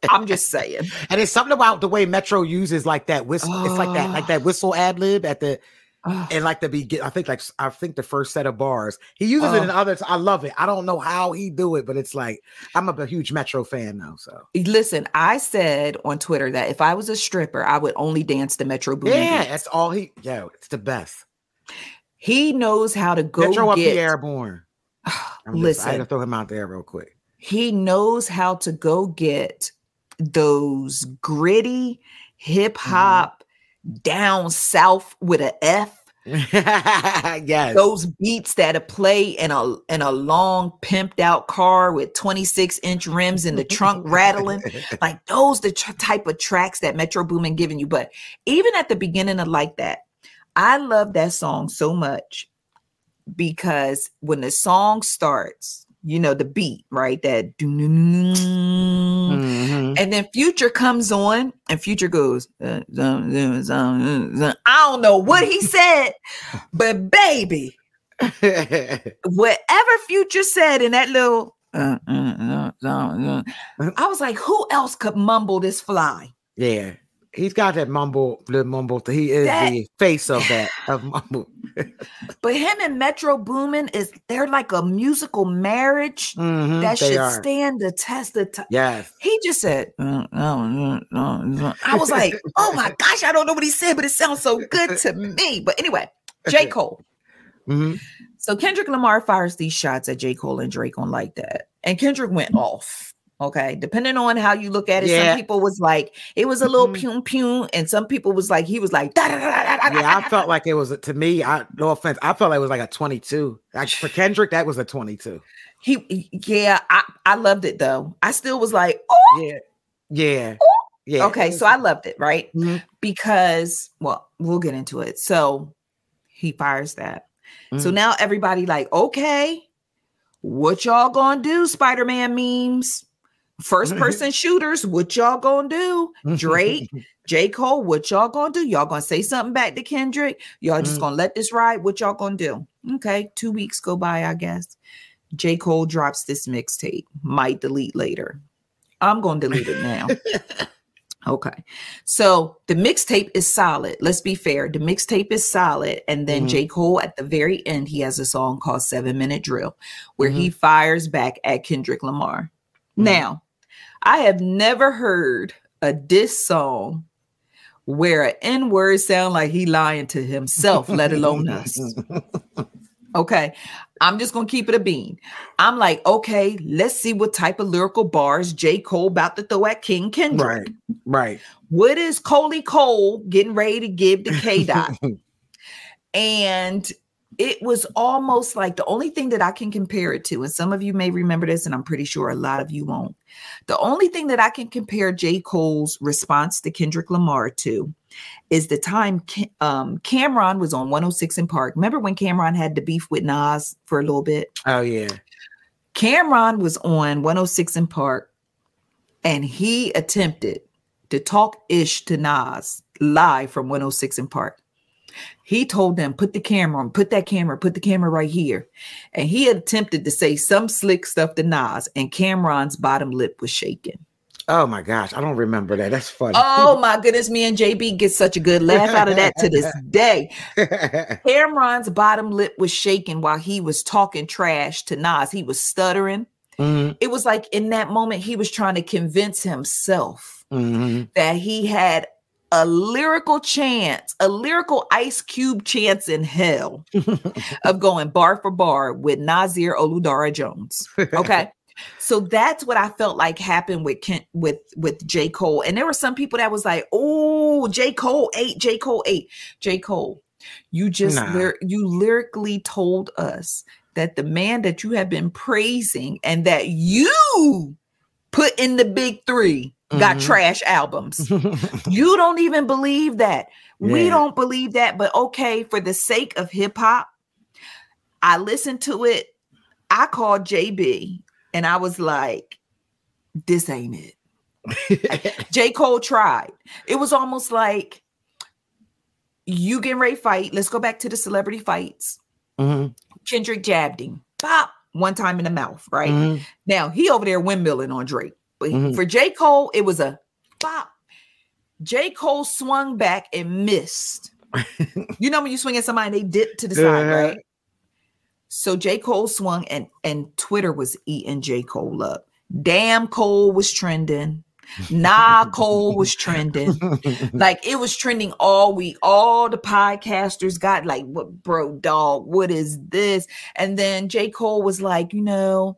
I'm just saying. And it's something about the way Metro uses like that whistle. Oh. It's like that, like that oh. whistle ad lib at the Oh, and like the begin. I think like I think the first set of bars he uses it Oh. in others. I love it. I don't know how he do it, but it's like I'm a huge Metro fan now. So listen, I said on Twitter that if I was a stripper, I would only dance the Metro Boomin. yeah, that's all he. Yeah, it's the best. He knows how to go Metro up get. the airborne. I'm just, I had to throw him out there real quick. he knows how to go get those gritty hip Mm-hmm. hop down south with a F. yes. Those beats that are play in a in a long pimped out car with 26 inch rims and the trunk rattling. Like those the type of tracks that Metro Boomin giving you. But even at the beginning of like that, I love that song so much because when the song starts, you know the beat, right? That Mhm. and then Future comes on, and Future goes, uh. I don't know what he said, but baby, whatever Future said in that little, uh, uh, I was like, who else could mumble this fly? yeah, he's got that mumble, the mumble. He is That- the face of that of mumble. But him and Metro Boomin is they're like a musical marriage Mhm, that should are. stand the test of time. Yes. He just said, uh, uh, uh. I was like, oh my gosh, I don't know what he said, but it sounds so good to me. But anyway, J. Cole. Mhm. So Kendrick Lamar fires these shots at J. Cole and Drake on like that. And Kendrick went off. Okay. Depending on how you look at it, Yeah. some people was like, it was a little pum pum, and some people was like, he was like, da, da, da, Yeah, I felt like it was to me. I no offense, I felt like it was like a 22. Like for Kendrick, that was a 22. He yeah, I, I loved it though. I still was like, oh Yeah, yeah, yeah. okay. So I loved it, right? Mhm. Because well, we'll get into it. So he fires that. So Mhm. now everybody like, okay, what y'all gonna do, Spider-Man memes? First person shooters, what y'all gonna do? Drake, J. Cole, what y'all gonna do? Y'all gonna say something back to Kendrick? Y'all just Mm. gonna let this ride? What y'all gonna do? Okay, two weeks go by, I guess. J. Cole drops this mixtape. Might delete later. I'm gonna delete it now. okay. So the mixtape is solid. Let's be fair. The mixtape is solid. And then Mhm. J. Cole at the very end, he has a song called Seven Minute Drill, where he fires back at Kendrick Lamar. Mhm. Now, I have never heard a diss song where an N word sound like he lying to himself, let alone us. Okay. I'm just gonna keep it a bean. I'm like, okay, let's see what type of lyrical bars J. Cole about to throw at King Kendrick. right, right. What is Coley Cole getting ready to give to K Dot? and it was almost like the only thing that I can compare it to, and some of you may remember this, and I'm pretty sure a lot of you won't. The only thing that I can compare J. Cole's response to Kendrick Lamar to is the time um, Cam'ron was on 106 & Park. Remember when Cam'ron had the beef with Nas for a little bit? oh yeah. Cam'ron was on 106 & Park and he attempted to talk ish to Nas live from 106 & Park. He told them, put the camera on, put that camera, put the camera right here. And he had attempted to say some slick stuff to Nas, and Cam'ron's bottom lip was shaking. Oh my gosh, I don't remember that. That's funny. Oh my goodness, me and JB get such a good laugh out of that to this day. Cam'ron's bottom lip was shaking while he was talking trash to Nas. He was stuttering. Mhm, It was like in that moment, he was trying to convince himself mhm. that he had a lyrical chance, a lyrical ice cube chance in hell of going bar for bar with Nasir Olu Dara Jones. Okay. So that's what I felt like happened with Kent with with J. Cole. And there were some people that was like, oh, J. Cole ate, J. Cole ate. J. Cole, you just Nah. lyr- you lyrically told us that the man that you have been praising and that you put in the big three got Mhm. trash albums. You don't even believe that. We don't believe that. But okay, for the sake of hip hop, I listened to it. I called JB and I was like, this ain't it. J. Cole tried. It was almost like you getting ready fight. Let's go back to the celebrity fights. Mhm, Kendrick jabbed him. Pop one time in the mouth, right? mhm. Now he over there windmilling on Drake. But Mhm. for J. Cole, it was a pop. J. Cole swung back and missed. you know when you swing at somebody and they dip to the side, right? So J. Cole swung and and Twitter was eating J. Cole up. Damn Cole was trending. Nah, Cole was trending. Like it was trending all week. All the podcasters got like, what bro, dog, what is this? And then J. Cole was like, you know,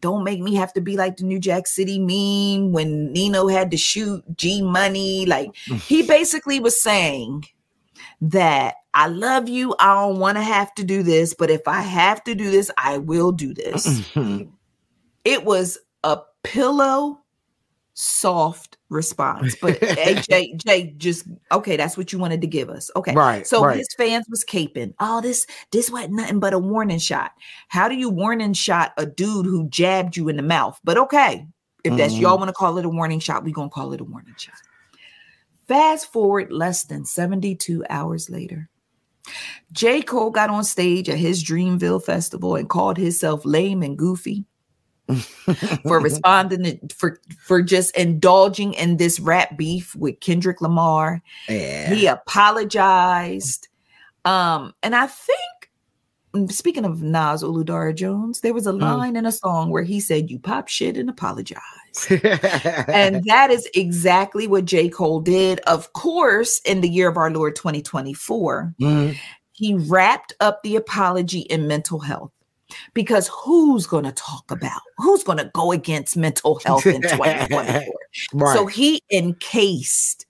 don't make me have to be like the New Jack City meme when Nino had to shoot G Money. Like he basically was saying that I love you. I don't want to have to do this, but if I have to do this, I will do this. it was a pillow soft response. But Jay, Jay, just okay, that's what you wanted to give us. Okay. Right, So right. his fans was caping. Oh, this this wasn't nothing but a warning shot. How do you warning shot a dude who jabbed you in the mouth? But okay, if that's Mhm. y'all want to call it a warning shot, we gonna call it a warning shot. Fast forward less than 72 hours later. J. Cole got on stage at his Dreamville festival and called himself lame and goofy for responding to, for for just indulging in this rap beef with Kendrick Lamar. yeah. He apologized. Um, and I think mm, speaking of Nas Uludara Jones, there was a Mm. line in a song where he said, You pop shit and apologize. and that is exactly what J. Cole did. Of course, in the year of our Lord 2024, Mhm. he wrapped up the apology in mental health. Because who's going to talk about who's going to go against mental health in 2024? right. So he encased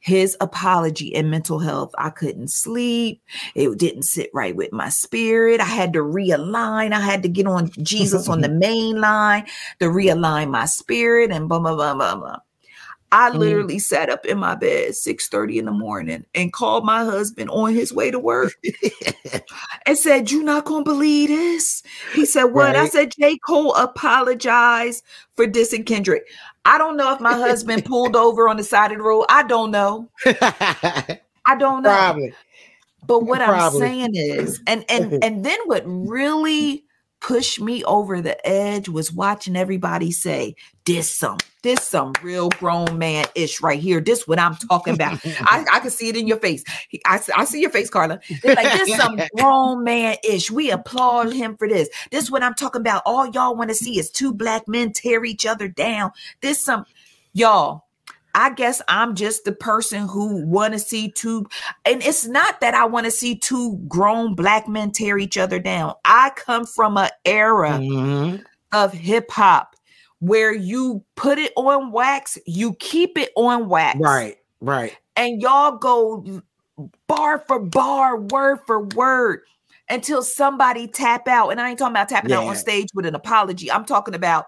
his apology in mental health. I couldn't sleep. It didn't sit right with my spirit. I had to realign. I had to get on Jesus on the main line to realign my spirit and blah blah blah blah blah. I Mm. literally sat up in my bed 6:30 in the morning and called my husband on his way to work and said, You're not gonna believe this? He said, What? I said, J. Cole apologized for dissing Kendrick. I don't know if my husband pulled over on the side of the road. I don't know. I don't know. Probably. But what I'm saying is, and and and then what really pushed me over the edge was watching everybody say, "This some, this some real grown man ish right here. This what I'm talking about." I, I can see it in your face. I, I see your face, Karla. They're like, this some grown man ish. We applaud him for this. This what I'm talking about. All y'all want to see is two black men tear each other down. This some y'all. I guess I'm just the person who want to see two, and it's not that I want to see two grown black men tear each other down. I come from an era Mhm. of hip hop where you put it on wax, you keep it on wax, Right. Right. and y'all go bar for bar, word for word until somebody tap out. And I ain't talking about tapping out on stage with an apology. I'm talking about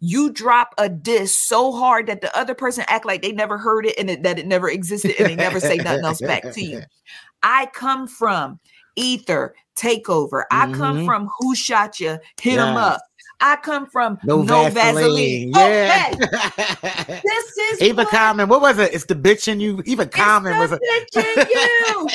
you drop a diss so hard that the other person act like they never heard it and it, that it never existed and they never say nothing else back to you. I come from Ether Takeover. I come Mhm. from Who Shot You, Hit 'em Yes. Up. I come from No, No, Vaseline. Vaseline. Yeah. Okay, this is Eva what Common. What was it? It's the bitch in you. Eva Common was in you.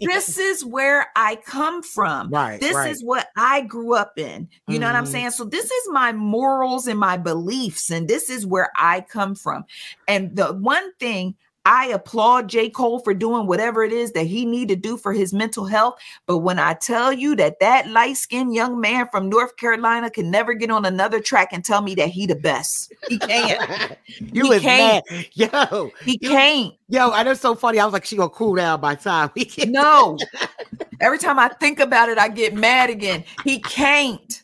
this is where I come from. Right, This right. is what I grew up in. You know what I'm Mhm. saying? So this is my morals and my beliefs, and this is where I come from. And the one thing I applaud J. Cole for doing whatever it is that he need to do for his mental health. But when I tell you that that light-skinned young man from North Carolina can never get on another track and tell me that he the best, he can't. you He was can't. mad. Yo, He You- can't. yo, I know it's so funny. I was like, she gonna cool down by time we get No. Every time I think about it, I get mad again. He can't.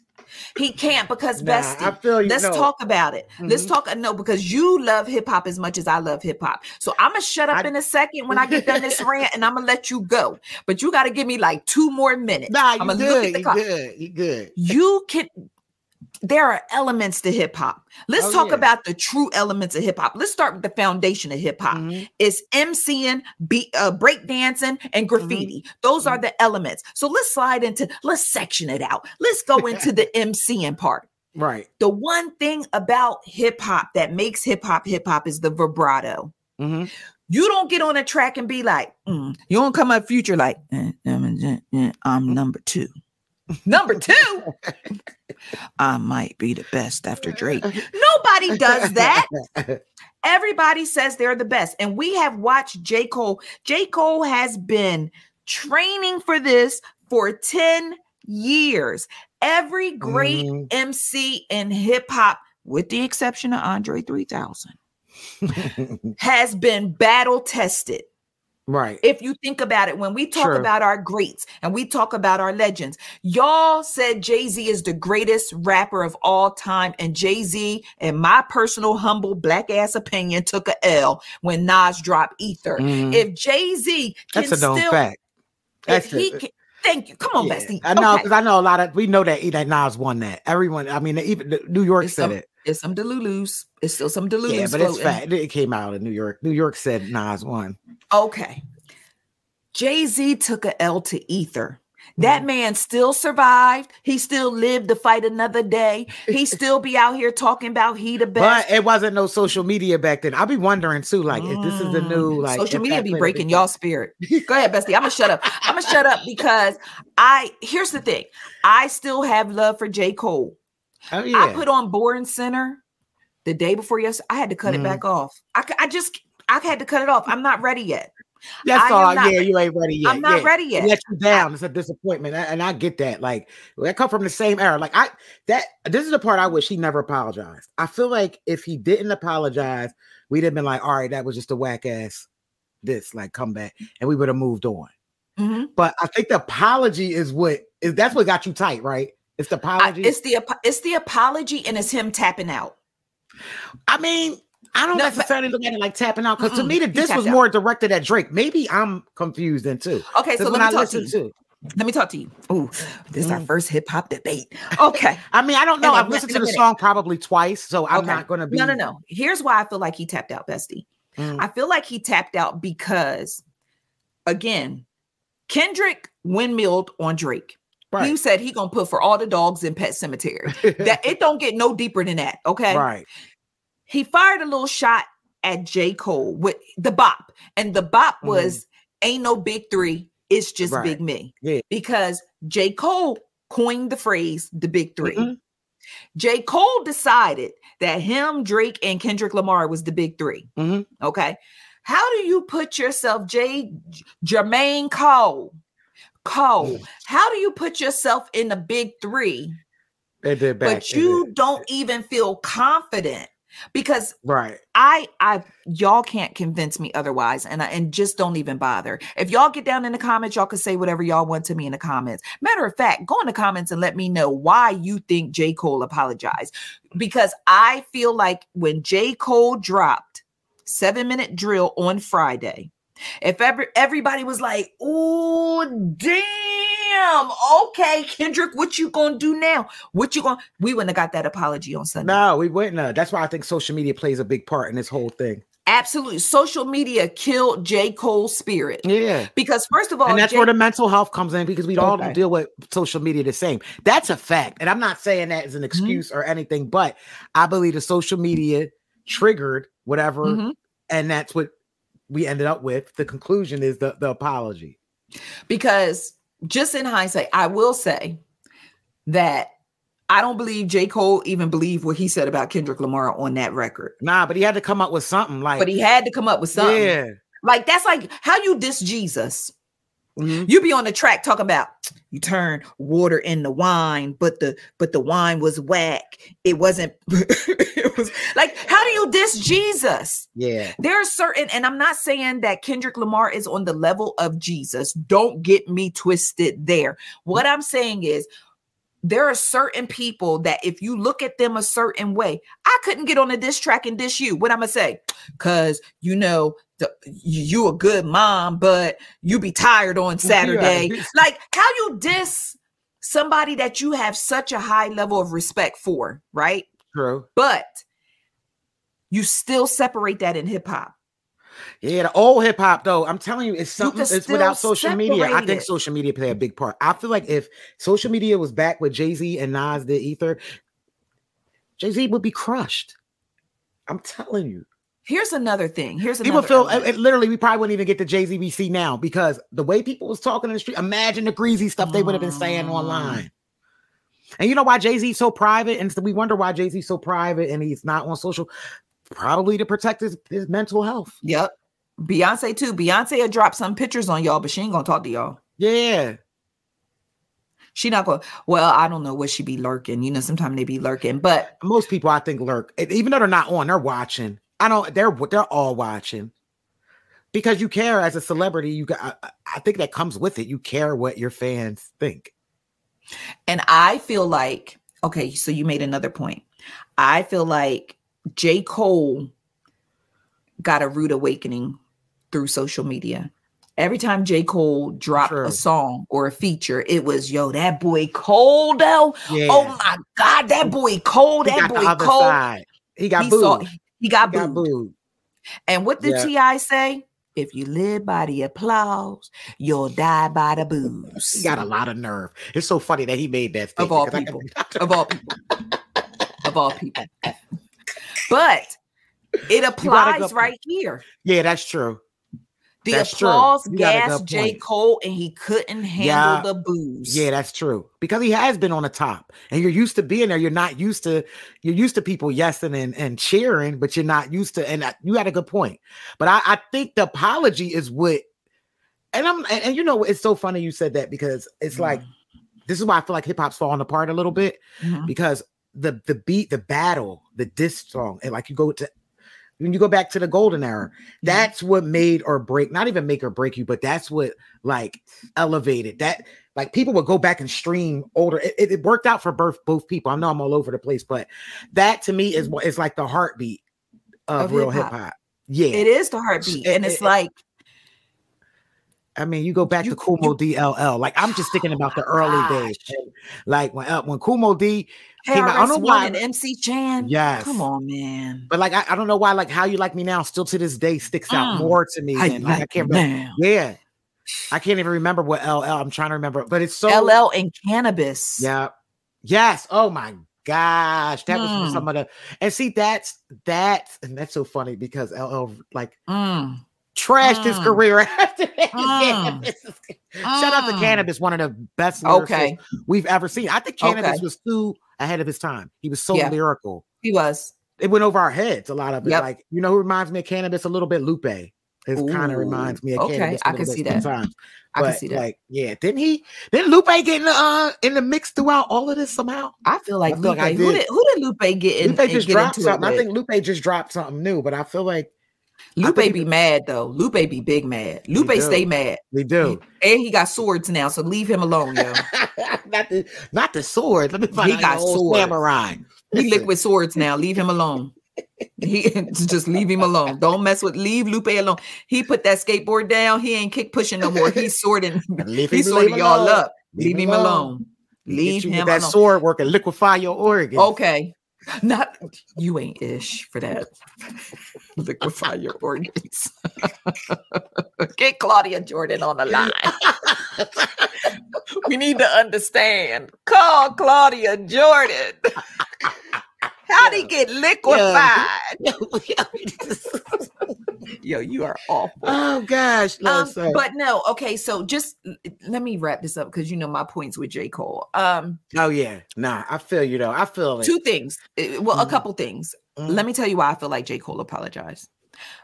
He can't because Nah, bestie. I feel you. Let's no. talk about it. Let's Mhm. talk. No, because you love hip hop as much as I love hip hop. So I'm gonna shut up I- in a second when I get done this rant, and I'm gonna let you go. But you got to give me like two more minutes. Nah, I'm you gonna look at good. the You good. You good. You can. There are elements to hip hop. Let's Oh, talk yeah. about the true elements of hip hop. Let's start with the foundation of hip hop. Mhm. It's MCing, beat, uh, breakdancing, and graffiti. Those are the elements. So let's slide into, let's section it out. Let's go into the MCing part. Right. The one thing about hip hop that makes hip hop hip hop is the vibrato. hmm You don't get on a track and be like, mm. you don't come up future like, eh, eh, eh, eh, I'm number two. Number two, I might be the best after Drake. Nobody does that. Everybody says they're the best. And we have watched J. Cole. J. Cole has been training for this for 10 years. Every great Mhm. MC in hip hop, with the exception of Andre 3000, has been battle tested. Right. If you think about it, when we talk about our greats and we talk about our legends, y'all said Jay Z is the greatest rapper of all time. And Jay Z, in my personal, humble, black ass opinion, took a L when Nas dropped Ether. Mhm. If Jay Z can That's a known still, fact. if That's he can, thank you. Come on, Yeah, Bestie. I know Okay. because I know a lot of we know that that Nas won that. Everyone, I mean, even New York It's said some- it. It's some Delulus. It's still some Delulus. Yeah, but it's floating. fact. It came out in New York. New York said Nas won. Okay. Jay Z took a L to Ether. Mm-hmm. That man still survived. He still lived to fight another day. He still be out here talking about he the best. But it wasn't no social media back then. I'll be wondering too, like if this is the new Mm, like social media be breaking y'all spirit. Go ahead, Bestie. I'm gonna shut up. I'm gonna shut up because I here's the thing. I still have love for J. Cole. Oh yeah. I put on Born Sinner the day before yesterday. I had to cut Mhm. it back off. I, I just I had to cut it off. I'm not ready yet. That's I all. not- yeah, you ain't ready yet. I'm not yeah. ready It yet. let you down. It's a disappointment, and I get that. Like I come from the same era. Like I that this is the part I wish he never apologized. I feel like if he didn't apologize, we'd have been like, all right, that was just a whack ass this like comeback, and we would have moved on. Mhm. But I think the apology is what is that's what got you tight, right? It's the I- apology. it's the it's the apology and it's him tapping out. I mean, I don't No, but- necessarily look at it like tapping out because to me, he this was out. more directed at Drake. Maybe I'm confused then too. Okay, so let when me I talk to you. listen to, Let me talk to you. Oh, this is our Mm. first hip hop debate. Okay. I mean, I don't know. I've listened to the minute. song probably twice, so I'm okay. not going to be. No, no, no. Here's why I feel like he tapped out, Bestie. Mm. I feel like he tapped out because, again, Kendrick windmilled on Drake. He Right. said he gonna put for all the dogs in Pet Cemetery. That it don't get no deeper than that. Okay. right. He fired a little shot at J. Cole with the bop, and the bop was ain't no big three. It's just Right. big me. Yeah. Because J. Cole coined the phrase the big 3 Mhm. J. Cole decided that him, Drake, and Kendrick Lamar was the big 3 Mhm. Okay. How do you put yourself, J. Jermaine Cole? Cole, Mm. how do you put yourself in the big three, They did back. but you don't even feel confident? Because right. I I y'all can't convince me otherwise and I, and just don't even bother. If y'all get down in the comments y'all can say whatever y'all want to me in the comments. Matter of fact, go in the comments and let me know why you think J Cole apologized because I feel like when J Cole dropped 7 minute drill on Friday if ever everybody was like, "Oh damn, okay, Kendrick, what you gonna do now? What you gonna?" We wouldn't have got that apology on Sunday. No, we wouldn't. Uh, that's why I think social media plays a big part in this whole thing. Absolutely. Social media killed J. Cole's spirit. Yeah. Because first of all, and that's J- where the mental health comes in because we all Okay. deal with social media the same. That's a fact. And I'm not saying that as an excuse or anything, but I believe the social media triggered whatever, Mhm. and that's what we ended up with. The conclusion is the, the apology. because just in hindsight, I will say that I don't believe J. Cole even believed what he said about Kendrick Lamar on that record. Nah, but he had to come up with something like But he had to come up with something. Yeah. Like that's like how you diss Jesus. Mhm. You be on the track talking about you turn water into wine, but the but the wine was whack. It wasn't. it was like how do you diss Jesus? Yeah. There are certain, and I'm not saying that Kendrick Lamar is on the level of Jesus. Don't get me twisted there. What I'm saying is there are certain people that if you look at them a certain way, I couldn't get on a diss track and diss you. What I'm gonna say? Cause you know the, you, a good mom, but you be tired on Saturday. Right. Like how you diss somebody that you have such a high level of respect for, right? True. But you still separate that in hip hop. Yeah, the old hip hop though, I'm telling you, it's something. can It's without social media. I think it. social media play a big part. I feel like if social media was back with Jay Z and Nas did Ether, Jay Z would be crushed. I'm telling you, Here's another thing. Here's people feel it, it- literally. We probably wouldn't even get the Jay Z we see now because the way people was talking in the street. Imagine the greasy stuff they would have been saying Mm. online. And you know why Jay Z's so private, and so we wonder why Jay Z's so private and he's not on social. Probably to protect his, his mental health. Yep. Beyonce too. Beyonce had dropped some pictures on y'all, but she ain't gonna talk to y'all. Yeah. She not going. Well, I don't know what she be lurking. You know, sometimes they be lurking, but Most people, I think, lurk. Even though they're not on, they're watching. I don't. They're they're all watching because you care as a celebrity. You got. I, I think that comes with it. You care what your fans think. and I feel like okay. So you made another point. I feel like J. Cole got a rude awakening through social media. Every time J. Cole dropped a song or a feature, it was yo, that boy Cole though. Yeah. Oh my god, that boy Cole, he that boy Cole. side. He got he booed. saw he got, he got booed. booed. And what did T.I. say? If you live by the applause, you'll die by the boos. He got a lot of nerve. It's so funny that he made that Of statement. all 'cause I people. of all people. of all people. But it applies right here. yeah, that's true. The That's true. applause got gassed J. Cole and he couldn't handle Yeah. the boos. Yeah, that's true. Because he has been on the top, and you're used to being there. You're not used to. You're used to people yesing and, and cheering, but you're not used to. And that- you had a good point. But I, I think the apology is what. And I'm and, and you know it's so funny you said that because it's like this is why I feel like hip hop's falling apart a little bit Mhm. because the the beat, the battle, the diss song, and like you go to when you go back to the golden era, mm-hmm. that's what made or break, not even make or break you, but that's what like elevated that. Like people would go back and stream older. It, it- it worked out for both both people. I know I'm all over the place, but that to me is mm-hmm. what is like the heartbeat of, Of real hip hip-hop. Yeah, It is the heartbeat. And it's it- like I mean, you go back You- to Kool Moe Dee LL. Like I'm just thinking about the early days, Gosh. and, like when uh, when Kool Moe Dee came out. I don't know why. and MC Shan. Yes, Come on, man. But like I, I don't know why like how you like me now still to this day sticks out Mm. more to me How than you like I can't me remember. Yeah. I can't even remember what LL I'm trying to remember, but it's so LL and Canibus. Yeah. Yes. Oh my gosh. That was Mm. for some of the and see that's that's and that's so funny because LL like Mm. Trashed his Mm. career after that. Mm. Canibus. Shout out to Mm. Canibus, one of the best Okay. we've ever seen. I think Canibus Okay. was too ahead of his time. He was so Yeah. lyrical. He was. It went over our heads a lot of it. Yep. Like you know, who reminds me of Canibus a little bit. Lupe. It kind of reminds me of okay, Canibus. I can see that. sometimes. I can see that. Like, yeah, didn't he? Didn't Lupe get in the uh in the mix throughout all of this somehow? I feel like I feel Lupe. like I who did. did who did Lupe get in? Lupe just get dropped it something. I think Lupe just dropped something new, but I feel like Lupe be mad though. Lupe be big mad. Lupe stay mad, we do. and he got swords now. So leave him alone, yo. not the not the sword. Let me find He out got the old swords. samurai. He liquid swords now. Leave him alone. He just leave him alone. Don't mess with. Leave Lupe alone. He put that skateboard down. He ain't kick pushing no more. He's sorting. leave He's him sorting y'all alone. up. Leave, him alone. Get Leave him with that alone. sword work and liquefy your organs. Okay. Not you ain't ish for that. Liquefy your organs. Get Claudia Jordan on the line. we need to understand. Call Claudia Jordan. How'd he get liquefied? Yo, you are awful. oh gosh, no, Um, but no, okay. So just let me wrap this up because you know my points with J. Cole. Um, oh yeah, nah, I feel you though. I feel it. two things. Uh, Well, Mhm. a couple things. Mhm. Let me tell you why I feel like J. Cole apologized.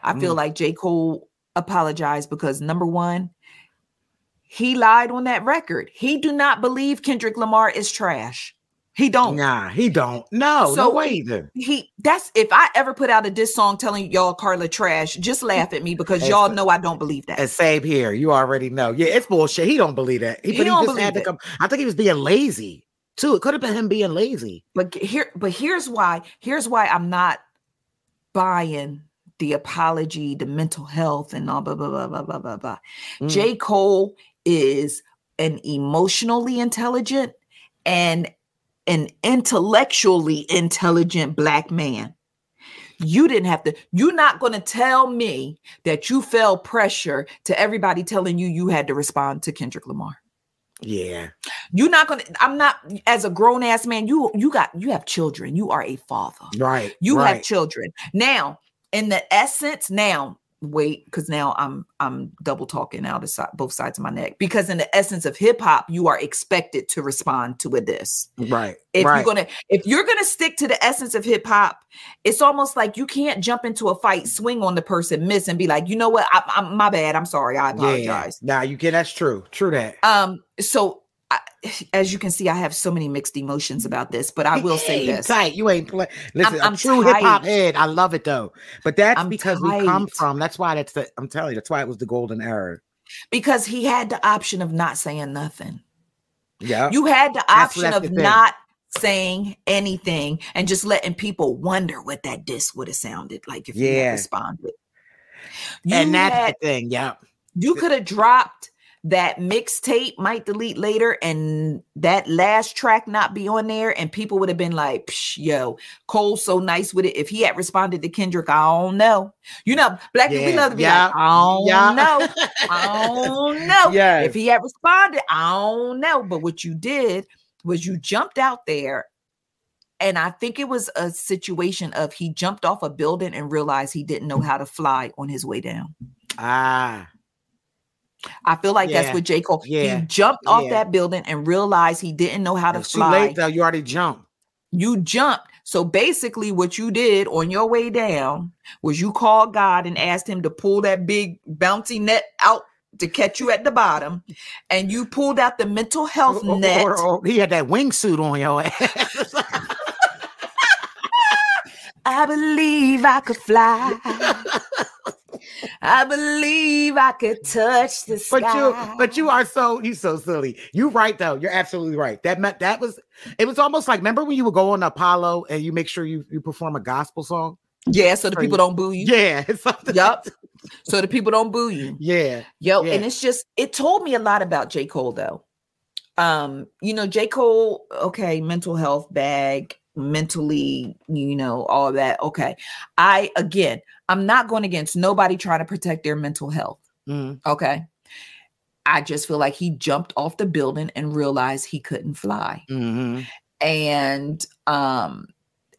I feel Mm. like J. Cole apologized because number one, he lied on that record. He do not believe Kendrick Lamar is trash. He don't. Nah, he don't. No, no way either. He that's if I ever put out a diss song telling y'all Karla trash, just laugh at me because y'all know I don't believe that. And same here. You already know. Yeah, it's bullshit. He don't believe that. He, He don't just had to believe come. I think he was being lazy too. It could have been him being lazy. But here, but here's why. Here's why I'm not buying the apology, the mental health, and all blah blah blah blah blah blah blah. Mm. J. Cole is an emotionally intelligent and an intellectually intelligent black man. You didn't have to, you're not going to tell me that you felt pressure to everybody telling you you had to respond to Kendrick Lamar. Yeah. You're not going to, I'm not, as a grown ass man, you, you got, you have children. You are a father. Right. You right. have children. Now, in the essence, now, wait because now i'm i'm double talking out of side, both sides of my neck because in the essence of hip-hop you are expected to respond to a diss Right. if right. you're gonna if you're gonna stick to the essence of hip-hop it's almost like you can't jump into a fight swing on the person miss and be like you know what I, i'm my bad i'm sorry i yeah. apologize Nah, you get that's true. True that. um so I, as you can see i have so many mixed emotions about this but i will say this tight. You ain't play. Listen, I'm a true hip hop head. I love it though. But that's I'm because we come from. That's why that's the. I'm telling you. That's why it was the golden era. because he had the option of not saying nothing Yeah. You had the option that's of the not saying anything and just letting people wonder what that diss would have sounded like if you had responded. You and that's had- the thing. Yeah. you could have dropped that mixtape, might delete later, and that last track not be on there, and people would have been like, Psh, "Yo, Cole's so nice with it." If he had responded to Kendrick, I don't know. You know, black people Yeah, love to be yeah, like, "I don't yeah. know, I don't know." Yes. If he had responded, I don't know. But what you did was you jumped out there. And I think it was a situation of he jumped off a building and realized he didn't know how to fly on his way down. Ah. I feel like Yeah. that's what J. Cole. Yeah. He jumped off Yeah. that building and realized he didn't know how to It's too fly. late though. You already jumped. You jumped. So basically, what you did on your way down was you called God and asked him to pull that big bouncy net out to catch you at the bottom. And you pulled out the mental oh, health Or- or- net. or- or he had that wingsuit on your ass. I believe I could fly. I believe I could touch the sky. but you, but you are so you so silly. You're right though. You're absolutely right. That meant that was it was almost like remember when you would go on Apollo and you make sure you you perform a gospel song. yeah, so the people don't boo you. Yeah, it's something. Yup. So the people don't boo you. Yeah, Yo, Yeah. and it's just it told me a lot about J. Cole though. Um, you know, J. Cole, okay, mental health bag, mentally, you know, all that. Okay. I again, I'm not going against nobody trying to protect their mental health. Mhm. Okay. I just feel like he jumped off the building and realized he couldn't fly. Mhm. And um,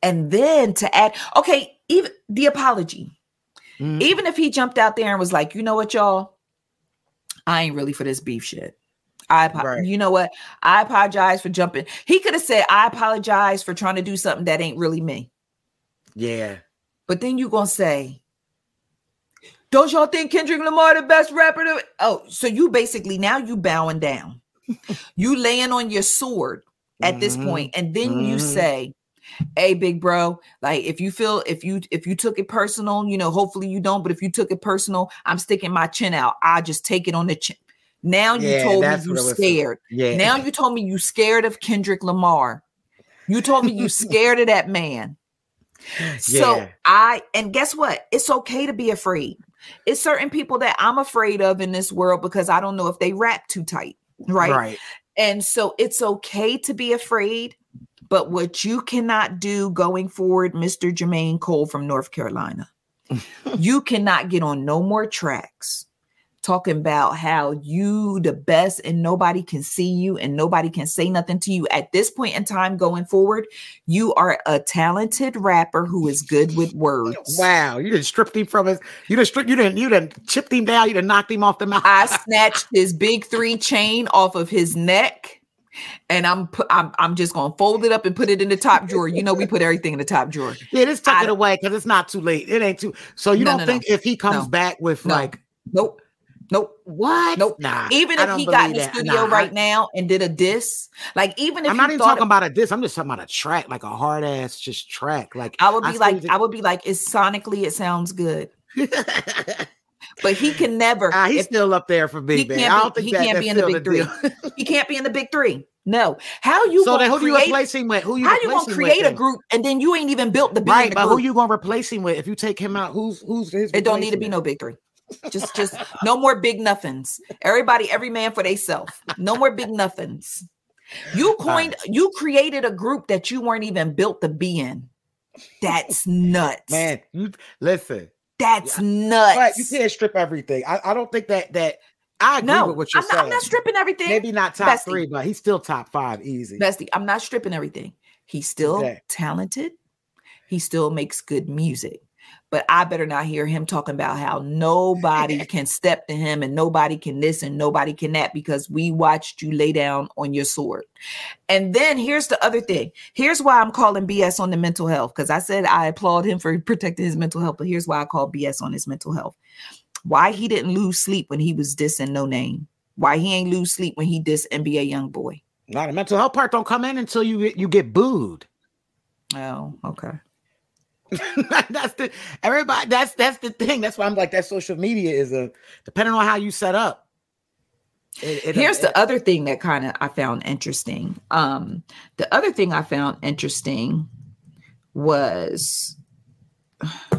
and then to add, okay, even the apology Mhm. even if he jumped out there and was like, you know what, y'all, I ain't really for this beef shit. I, Right. you know what, I apologize for jumping. He could have said, I apologize for trying to do something that ain't really me. yeah. But then you're gonna say, don't y'all think Kendrick Lamar the best rapper? To-? Oh, so you basically now you bowing down, you laying on your sword at this Mhm. point, and then you Mhm. say, hey big bro like if you feel if you if you took it personal you know hopefully you don't but if you took it personal i'm sticking my chin out i just take it on the chin now you Yeah, told me you what it was. scared Yeah. now you told me you scared of kendrick lamar you told me you scared of that man so Yeah. i and guess what it's okay to be afraid it's certain people that i'm afraid of in this world because i don't know if they rap too tight right Right. and so it's okay to be afraid. But what you cannot do going forward, Mr. Jermaine Cole from North Carolina, you cannot get on no more tracks talking about how you the best and nobody can see you and nobody can say nothing to you at this point in time going forward you are a talented rapper who is good with words Wow, you didn't strip him from his. You didn't strip. You didn't. You didn't chipped him down. You didn't knocked him off the mountain. I snatched his big three chain off of his neck, and I'm I'm I'm just gonna fold it up and put it in the top drawer. You know, we put everything in the top drawer. Yeah, just tuck I- it away because it's not too late. It ain't too. So you No, don't no, no. think if he comes No. back with No. like Nope, nope. what? Nope. Nah. Even if he got in believe the that. studio Nah, I- right now and did a diss, like even if I'm not even thought talking about a diss. I'm just talking about a track, like a hard ass just track. Like I would be still like, think- I would be like, it's sonically, it sounds good, but he can never. Ah, he's if- still up there for me, he man. can't I don't be- think he that, can't be in the still big three. he can't be in the big three. No, how you so then, who do you create? replace him with? Who you How you gonna create a group and then you ain't even built the B in Right, the but group? who you gonna replace him with? If you take him out, who's who's his? It don't need to be no big three. Just, just no more big nothings. Everybody, every man for theyself. No more big nothings. You coined, you created a group that you weren't even built to be in. That's nuts. man. You listen, That's nuts. but you can't strip everything. I, I don't think that that I agree no, with what you're I'm not, saying. I'm not stripping everything. Maybe not top Bestie. three, but he's still top five, easy. Bestie, I'm not stripping everything. He's still talented. He still makes good music. But I better not hear him talking about how nobody can step to him and nobody can this and nobody can that because we watched you lay down on your sword. And then here's the other thing. Here's why I'm calling BS on the mental health because I said I applaud him for protecting his mental health, but here's why I call BS on his mental health. Why he didn't lose sleep when he was dissing no name. Why he ain't lose sleep when he diss NBA young boy. Not a mental health part don't come in until you you get booed. Oh, okay. that's the everybody. That's that's the thing. That's why I'm like that. Social media is a depending on how you set up. It, it, Here's it, the other thing that kind of I found interesting. Um, the other thing I found interesting was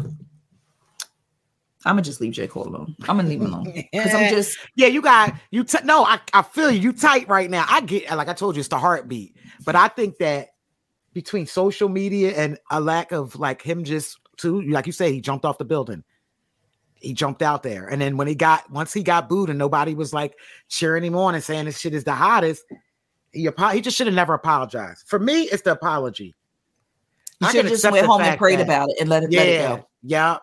I'm gonna just leave J Cole alone. I'm gonna leave him alone because I'm just yeah. You got you. T- no, I I feel you. You tight right now. I get like I told you, it's the heartbeat. But I think that between social media and a lack of like him just too, like you say, he jumped off the building. He jumped out there, and then when he got once he got booed and nobody was like cheering him on and saying this shit is the hottest, he he just should have never apologized. For me, it's the apology. You should have just went home and prayed that, about it and let it, yeah, let it go. Yeah,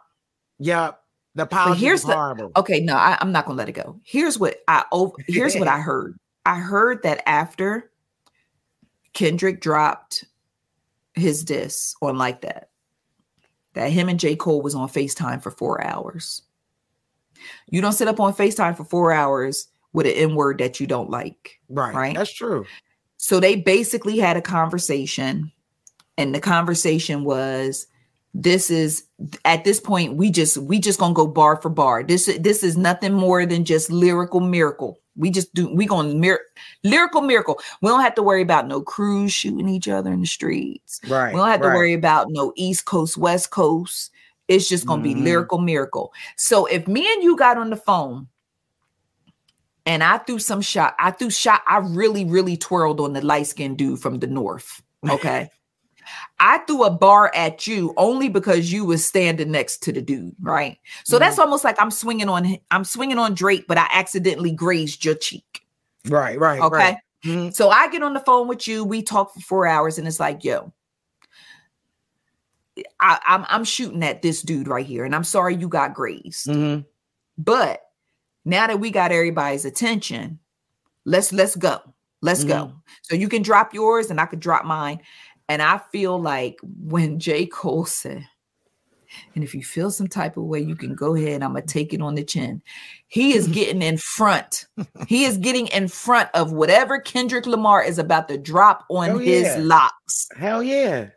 yeah. The apology here's the, horrible. Okay, no, I, am not gonna let it go. Here's what I over. Here's what I heard. I heard that after Kendrick dropped his diss on like that, that him and J. Cole was on FaceTime for four hours. You don't sit up on FaceTime for four hours with an N word that you don't like. Right. Right. That's true. So they basically had a conversation, and the conversation was this is at this point we just we just gonna go bar for bar this is this is nothing more than just lyrical miracle we just do we gonna mir- lyrical miracle. We don't have to worry about no crews shooting each other in the streets. Right we don't have right. to worry about no east coast west coast. It's just gonna mm-hmm. be lyrical miracle. So if me and you got on the phone and i threw some shot i threw shot i really really twirled on the light-skinned dude from the north okay I threw a bar at you only because you was standing next to the dude, right? So mm-hmm. that's almost like I'm swinging on I'm swinging on Drake, but I accidentally grazed your cheek. Right, right, okay. Right. Mm-hmm. So I get on the phone with you, we talk for four hours, and it's like, yo, I, am I'm, I'm shooting at this dude right here, and I'm sorry you got grazed, mm-hmm. but now that we got everybody's attention, let's let's go. Let's go. Mm-hmm. So you can drop yours and I could drop mine. And I feel like when J. Cole said, and if you feel some type of way, you can go ahead. I'm gonna take it on the chin. He is getting in front. he is getting in front of whatever Kendrick Lamar is about to drop on Hell his yeah. locks. Hell yeah!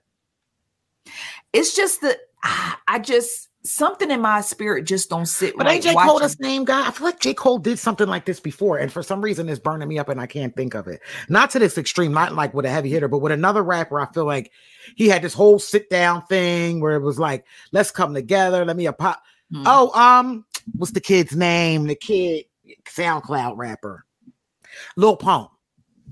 It's just that I just something in my spirit just don't sit but right. ain't J. Cole the same guy? I feel like J. Cole did something like this before, and for some reason it's burning me up and I can't think of it. Not to this extreme, not like with a heavy hitter, but with another rapper, I feel like he had this whole sit down thing where it was like, let's come together, let me a pop. Hmm. Oh, um, what's the kid's name? The kid SoundCloud rapper. Lil Pump.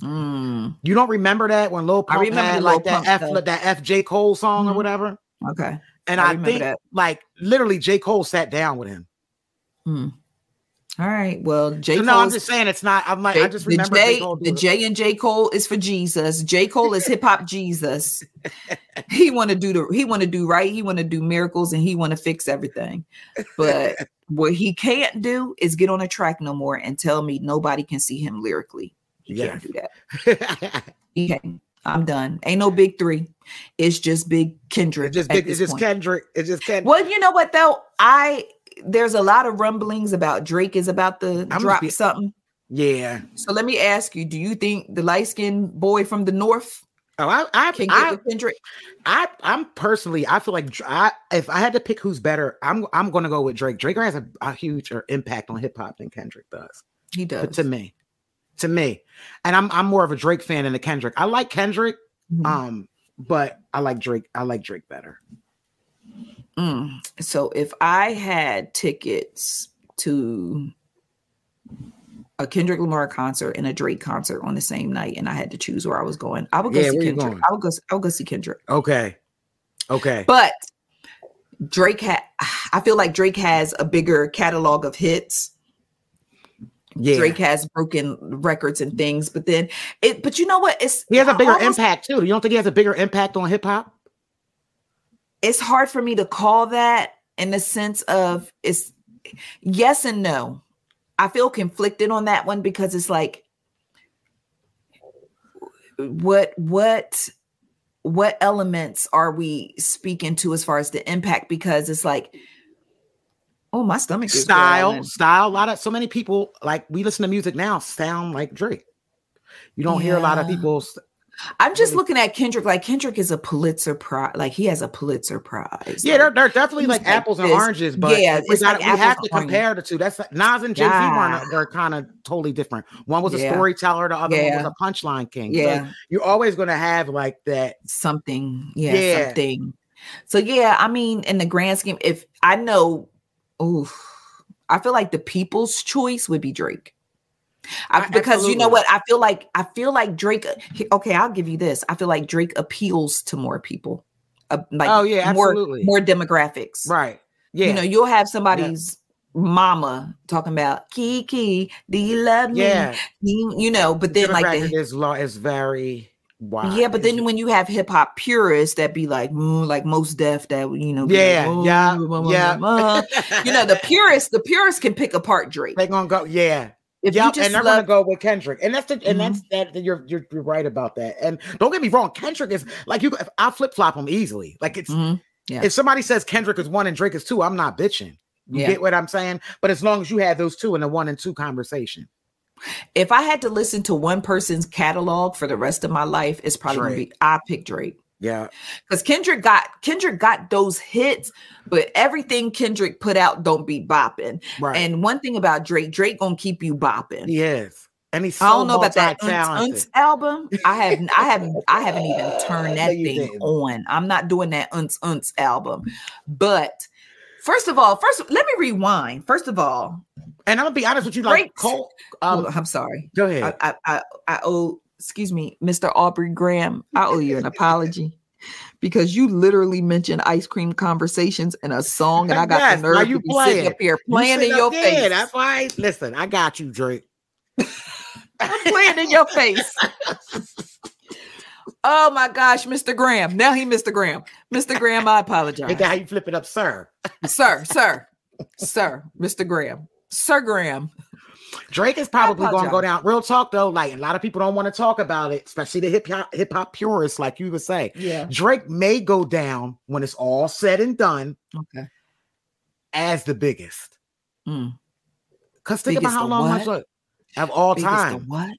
Mm. You don't remember that when Lil Pump I remember had like that F that F J Cole song mm. or whatever? Okay. And I, I think that. like literally J. Cole sat down with him. Hmm. All right. Well, J. So no, I'm just saying it's not. I'm like, J, I just remember the J, the J and J. Cole is for Jesus. J. Cole is hip hop Jesus. he want to do the he want to do right. He want to do miracles and he want to fix everything. But what he can't do is get on a track no more and tell me nobody can see him lyrically. He yeah. can't do that. he can't. I'm done. Ain't no big three. It's just big Kendrick. It's just big, it's just point. Kendrick. It's just Kendrick. Well, you know what though? I there's a lot of rumblings about Drake is about to I'm drop be, something. Yeah. So let me ask you: Do you think the light skinned boy from the north? Oh, I, I can get I, Kendrick. I, I'm personally, I feel like I, if I had to pick who's better, I'm, I'm going to go with Drake. Drake has a, a huge impact on hip hop than Kendrick does. He does. But to me, to me. And I'm I'm more of a Drake fan than a Kendrick. I like Kendrick, mm-hmm. um, but I like Drake. I like Drake better. Mm. So if I had tickets to a Kendrick Lamar concert and a Drake concert on the same night, and I had to choose where I was going, I would go yeah, see Kendrick. I would go. I would go see Kendrick. Okay. Okay. But Drake had. I feel like Drake has a bigger catalog of hits yeah. Drake has broken records and things, but then it, but you know what? It's he has a bigger almost, impact too. You don't think he has a bigger impact on hip hop? It's hard for me to call that in the sense of it's yes and no. I feel conflicted on that one because it's like what what what elements are we speaking to as far as the impact because it's like oh my stomach style style a lot of so many people like we listen to music now sound like drake you don't hear a lot of Yeah. people i'm just really- looking at kendrick like kendrick is a pulitzer prize like he has a pulitzer prize yeah Like, they're, they're definitely like like apples and oranges but Yeah, we, it's gotta, like we have to compare the two that's nas and jay-z Yeah. were, were kind of totally different one was a Yeah. storyteller the other one was a punchline king So yeah you're always going to have like that something yeah, Yeah. something so yeah i mean in the grand scheme if i know oh i feel like the people's choice would be drake. I, because you know what? I feel like i feel like drake okay i'll give you this. I feel like drake appeals to more people uh, like Oh, yeah, more absolutely. more demographics. Right. Yeah. you know you'll have somebody's mama talking about kiki do you love me? Yeah. You, you know but then like the, is law is very yeah, but then when you have hip hop purists that be like, mm, like Mos Def, that you know, be like, yeah "Oh, yeah blah, blah, yeah blah, blah." you know, the purists, the purists can pick apart Drake. they're gonna go yeah If Yep, you just and they're love, gonna go with Kendrick, and that's the and Mhm. that's that. You're, you're you're right about that. And don't get me wrong, Kendrick is like you. I flip flop him easily. Like it's Mhm. Yeah. if somebody says Kendrick is one and Drake is two, I'm not bitching. You Yeah. get what I'm saying? But as long as you have those two in a one and two conversation, if I had to listen to one person's catalog for the rest of my life, it's probably gonna be I pick Drake yeah, because Kendrick got Kendrick got those hits, but everything Kendrick put out don't be bopping. right. And one thing about Drake, Drake gonna keep you bopping. Yes. and he's so I don't know about that multi-talented. Album. I haven't, I haven't, I haven't even turned that No, thing didn't. on. I'm not doing that Unts Unts album. But first of all, first let me rewind. First of all, And I'm gonna be honest with you, like Cole. Um, on, I'm sorry. go ahead. I, I, I, I owe, excuse me, Mr. Aubrey Graham. I owe you an apology. Because you literally mentioned ice cream conversations in a song, and I got Yes, the nerve you to be sitting playing. up here playing sit in your there, face. That's why. Listen, I got you, Drake. I'm playing in your face. Oh my gosh, Mr. Graham. Now he Mr. Graham. Mr. Graham, I apologize. that how you flip it up, sir? sir, sir, sir, Mr. Graham. Sir Graham. Drake is probably going to go down. Real talk though, like a lot of people don't want to talk about it, especially the hip hop hip hop purists, like you would say. Yeah. Drake may go down when it's all said and done Okay. as the biggest. Mm. Cause think Biggest about how long what? much of all Biggest time. what?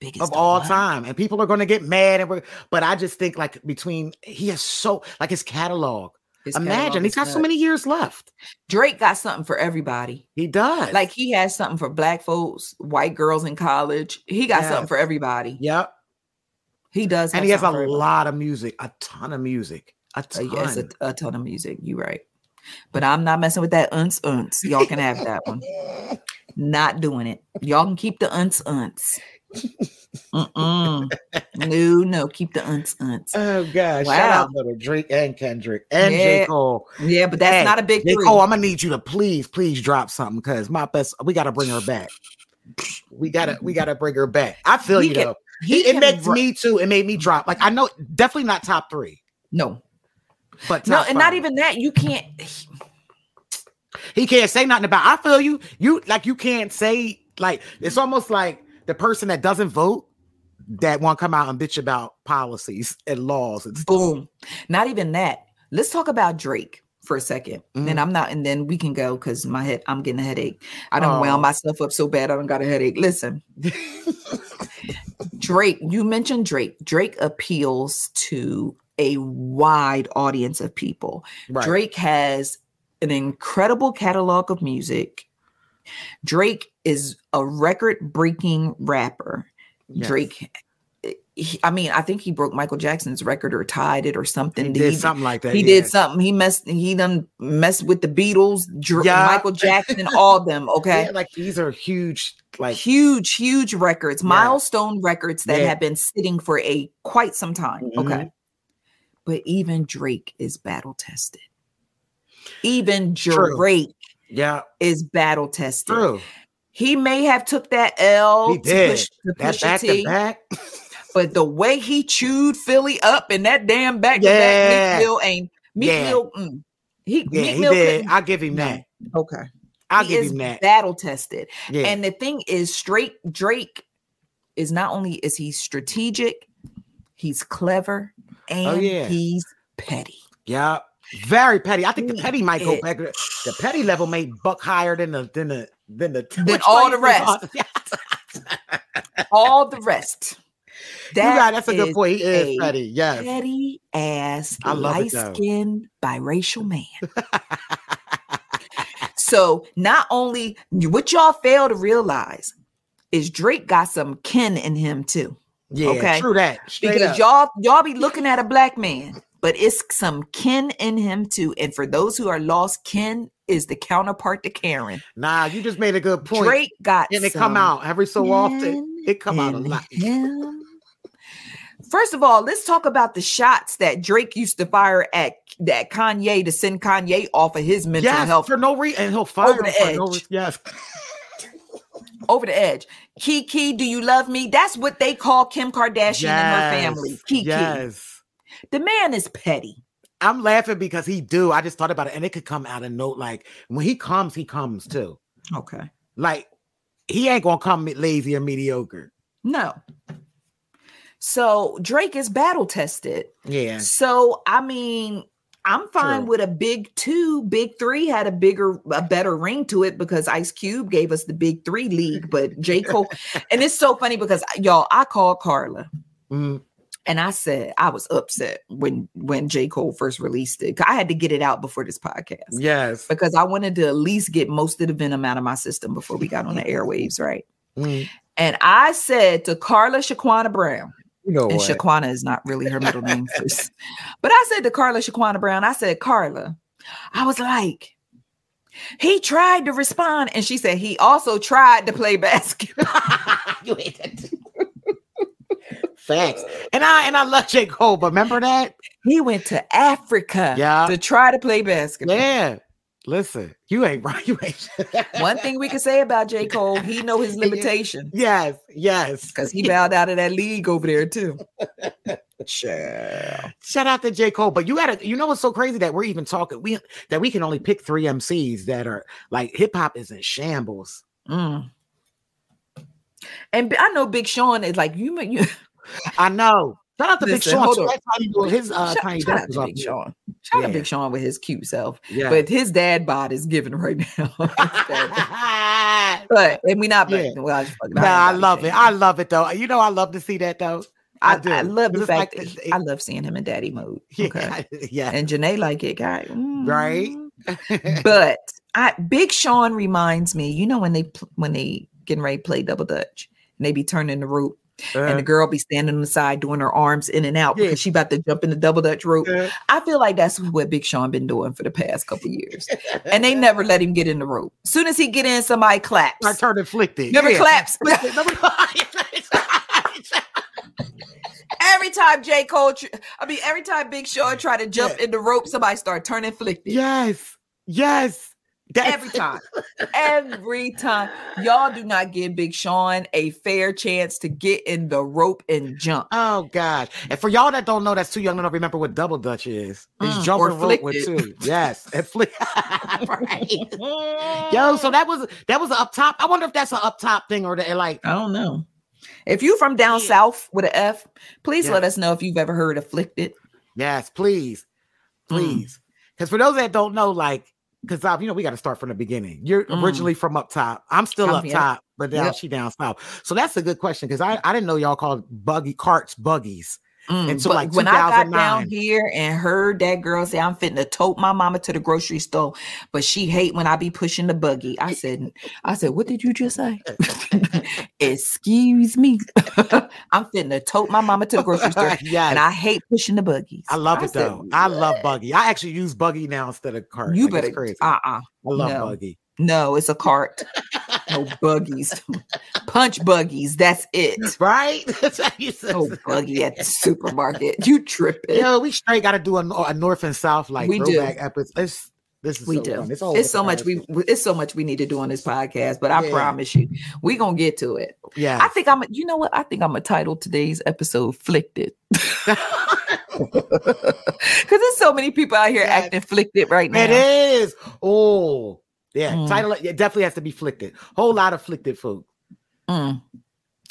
Biggest Of all what? time, and people are going to get mad, and we're, but I just think like between he has so like his catalog. His Imagine he's got so many years left. Drake got something for everybody. He does. Like he has something for black folks, white girls in college. He got Yes. something for everybody. yep, He does, and he has a something for everybody. lot of music, a ton of music, a Uh, ton. yes, a, a ton of music. You right. But I'm not messing with that unts unts. Y'all can have that one. Not doing it. Y'all can keep the unts unts. No, no, keep the unts unts. Oh gosh! Shout Wow. out to Drake and Kendrick and J Yeah. Cole. Yeah, but that's Hey, not a big J three. Cole, I'm gonna need you to please, please drop something because my best. We gotta bring her back. We gotta, we gotta bring her back. I feel He you can- though. He it can makes me too. It made me drop. Like I know, definitely not top three, no, but no, and not even that. You can't. He can't say nothing about. I feel you. You like you can't say like it's almost like the person that doesn't vote that won't come out and bitch about policies and laws and stuff. Boom. Not even that. Let's talk about Drake for a 2nd Mhm. And I'm not, and then we can go because my head, I'm getting a headache. I don't Oh. wound myself up so bad. I don't got a headache. Listen, Drake, you mentioned Drake. Drake appeals to a wide audience of people. Right. Drake has an incredible catalog of music. Drake is a record breaking rapper. Yes. Drake, he- I mean, I think he broke Michael Jackson's record or tied it or something. He did something like that. He yeah. did something. He messed. He done messed with the Beatles, Dr- Yeah. Michael Jackson, all of them. Okay, Yeah, like these are huge. Like huge, huge records, milestone records that have been sitting for a quite some time. Mhm. Okay, but even Drake is battle tested. Even True. Yeah, is battle tested. true. He may have took that L He to did. push, to That back T, to back. but the way he chewed Philly up in that damn back to back Meek Mill ain't Meek Yeah. Mill. mm, He Yeah, Meek he Mill did. I'll give him that. Okay. I'll he give him that. battle tested. Yeah. And the thing is, straight Drake is not only is he strategic, he's clever, and Oh, yeah. he's petty. yeah. Very petty. I think the petty might go back. The petty level may buck higher than the than the than the Than all the rest. All the rest. you got that's a good point. He is petty. Yes. Petty ass, I love it, light skinned biracial man. so not only what y'all fail to realize is Drake got some kin in him too. Yeah, Okay. true that. Straight because up. y'all y'all be looking at a black man, but it's some kin in him too. And for those who are lost, kin is the counterpart to Karen. Nah, you just made a good point. Drake got and it come out every so often. It come out a lot. him. First of all, let's talk about the shots that Drake used to fire at that Kanye to send Kanye off of his mental Yes, health for no reason, and he'll fire Over him the for no edge. reason. Yes, over the edge. Kiki, do you love me? That's what they call Kim Kardashian and her family. Kiki. Yes. The man is petty. I'm laughing because he do. I just thought about it, and it could come out of note. Like when he comes, he comes too. Okay. Like he ain't gonna come lazy or mediocre. No. So Drake is battle tested. Yeah. So I mean, I'm fine True. with a big two. Big three had a bigger, a better ring to it because Ice Cube gave us the big three league. But J. Cole, and it's so funny because y'all, I called Karla Mm, and I said I was upset when when J. Cole first released it. I had to get it out before this podcast. yes. Because I wanted to at least get most of the venom out of my system before we got on the airwaves, right? Mm, And I said to Karla Shaquana Brown, you know and what? Shaquana is not really her middle name first. But I said to Karla Shaquana Brown, I said, Karla, I was like, he tried to respond. And she said he also tried to play basketball. you hate that. Facts. And I and I love J. Cole, but remember that? he went to Africa Yeah. to try to play basketball. Yeah. Listen, you ain't right. You ain't. One thing we can say about J. Cole, he know his limitation Yes. Yes. because he bowed out of that league over there too. Child. Shout out to J. Cole. But you gotta, you know what's so crazy that we're even talking, we that we can only pick three MCs that are like hip hop is in shambles. Mm. And I know Big Sean is like you. you I know. Shout out to Big Sean. That's how he do. His uh shout, tiny shout desk out Big. Sean. Shout out. Big Sean with his cute self. Yeah. But his dad bod is giving right now. but and we not Yeah. well, I just Nah, I love it. I love it though. You know, I love to see that though. I, I do. I love the fact like- that he- I love seeing him in daddy mode. Okay. Yeah, yeah. And Janae like it, guy. Right? Mm. but I Big Sean reminds me, you know, when they when they getting ready to play double dutch and they be turning the rope and the girl be standing on the side doing her arms in and out Yeah. because she about to jump in the double dutch rope. Uh, I feel like that's what Big Sean been doing for the past couple years. And they never let him get in the rope. Soon as he get in, somebody claps. I turned inflicted. Never yeah. claps. Every time J. Cole, I mean, every time Big Sean try to jump in the rope, somebody start turning flicted. yes. Yes. That's- Every time. Every time. Y'all do not give Big Sean a fair chance to get in the rope and jump. Oh God! And for y'all that don't know, that's too young to. Remember what double dutch is? It's Mm, jumping rope with two. Yes, and flick. right. Yo, so that was that was up top. I wonder if that's an up top thing or the, like. I don't know. If you from down Yeah. south with an F, please let us know if you've ever heard afflicted. Yes, please, Mm. please. Because for those that don't know, like, because you know we got to start from the beginning. You're Mm. originally from up top. I'm still I'm- up yep. top, but now Yep. she down south. So that's a good question because I, I didn't know y'all called buggy carts buggies. Mm, Until, but like, when I got 2009. down here and heard that girl say, I'm fitting to tote my mama to the grocery store, but she hate when I be pushing the buggy. I said, I said, what did you just say? Excuse me. I'm fitting to tote my mama to the grocery store. yes. And I hate pushing the buggy. I love it said, though. I love buggy. I actually use buggy now instead of cart. You Like, better crazy. uh-uh. I love no. buggy. No, it's a cart. No buggies. Punch buggies. That's it. Right? That's how you say No buggy at the supermarket. You tripping. Yo, we straight got to do a, a north and south like We do. episodes. It's, this is we so do. fun. It's, It's so much we it's so much we need to do on this podcast, but I Yeah. promise you, we gonna get to it. yeah. I think I'm you know what? I think I'm a title today's episode Flicted. Because there's so many people out here Yes. acting afflicted right now. It is. Oh, yeah. Mm. Title it definitely has to be flicted. Whole lot of flicted folk. Mm.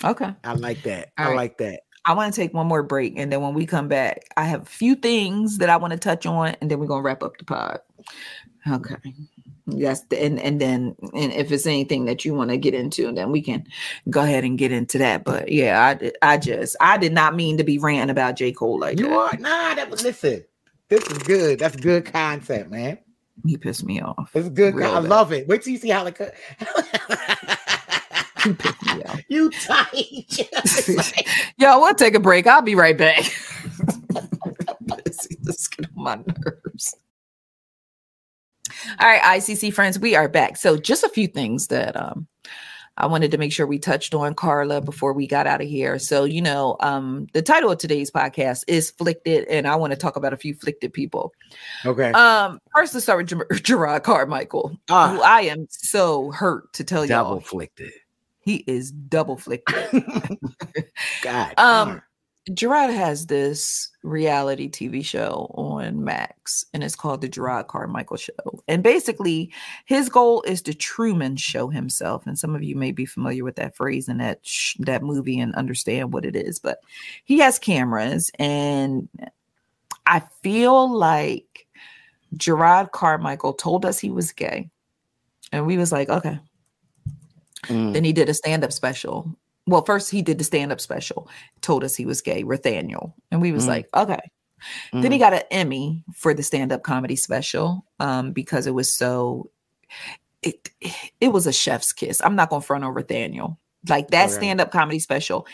Okay. I like that. All I right. like that. I want to take one more break. And then when we come back, I have a few things that I want to touch on. And then we're going to wrap up the pod. Okay. Yes. the- And, and then, and if it's anything that you want to get into, then we can go ahead and get into that. But yeah, I, I just, I did not mean to be ranting about J. Cole like You that. are nah. That was listen. This is good. That's good concept, man. He pissed me off. It's good. I bad. love it. Wait till you see how it. co- He pissed me off. you tight. Yo, we'll take a break. I'll be right back. Let's get on my nerves. All right, ICC friends, we are back. So, just a few things that um I wanted to make sure we touched on Karla before we got out of here. So, you know, um the title of today's podcast is Flicted, and I want to talk about a few flicted people. okay. Um, first, let's start with Ger- Jerrod Carmichael, who Ah, I am so hurt to tell double y'all flicted. he is double flicted. God. Um. Jerrod has this reality TV show on Max, and it's called the Jerrod Carmichael Show. And basically, his goal is to Truman show himself. And some of you may be familiar with that phrase and that sh- that movie and understand what it is. But he has cameras, and I feel like Jerrod Carmichael told us he was gay, and we was like, okay. Mm. Then he did a stand up special. Well, first he did the stand up special, told us he was gay, Rothaniel. And we was Mm. like, okay. Then he got an Emmy for the stand up comedy special um, because it was so, it, it was a chef's kiss. I'm not going to front on Rothaniel. Like that Okay. stand up comedy special,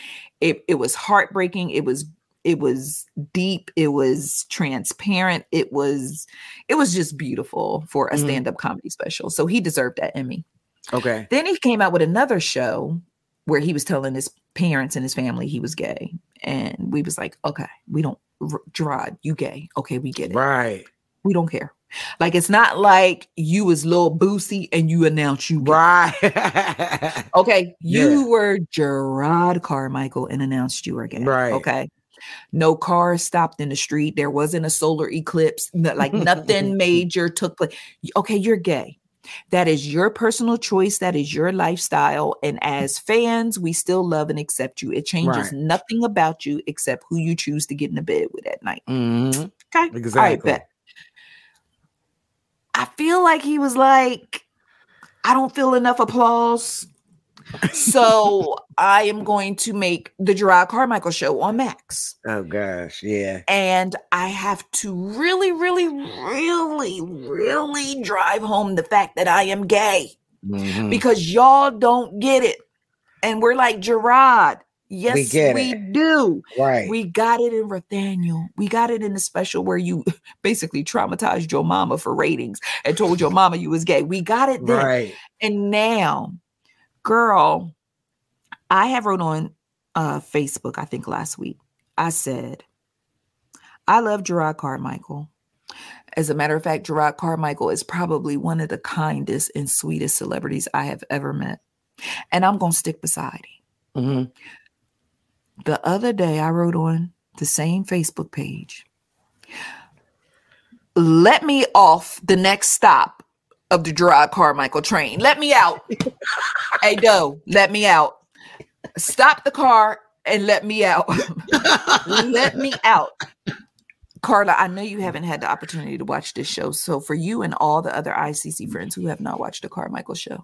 it, it was heartbreaking. It was, it was deep. It was transparent. It was, it was just beautiful for a Mhm. stand up comedy special. So he deserved that Emmy. okay. Then he came out with another show where he was telling his parents and his family he was gay. And we was like, okay, we don't, Jerrod, you gay. Okay, we get it. Right. We don't care. Like, it's not like you was Lil Boosie and you announced you gay. Right. Okay, you Yeah. were Jerrod Carmichael and announced you were gay. Right. Okay. No cars stopped in the street. There wasn't a solar eclipse. like nothing major took place. Okay, you're gay. That is your personal choice. That is your lifestyle. And as fans, we still love and accept you. It changes Right. nothing about you except who you choose to get in the bed with at night. Mhm. Okay. All right, Exactly. bet. I feel like he was like, I don't feel enough applause. So I am going to make the Jerrod Carmichael show on Max. Oh gosh, yeah. And I have to really, really, really, really drive home the fact that I am gay Mhm. because y'all don't get it. And we're like, Jerrod, yes, we, get it. do. right. We got it in Rothaniel. We got it in the special where you basically traumatized your mama for ratings and told your mama you was gay. We got it then. right. And now, girl, I have wrote on uh, Facebook, I think last week, I said, I love Jerrod Carmichael. As a matter of fact, Jerrod Carmichael is probably one of the kindest and sweetest celebrities I have ever met. And I'm going to stick beside him. Mhm. The other day, I wrote on the same Facebook page, let me off the next stop of the Jerrod Carmichael train. Let me out. hey, Doe, let me out. Stop the car and let me out. let me out. Karla, I know you haven't had the opportunity to watch this show. So, for you and all the other ICC friends who have not watched the Carmichael show,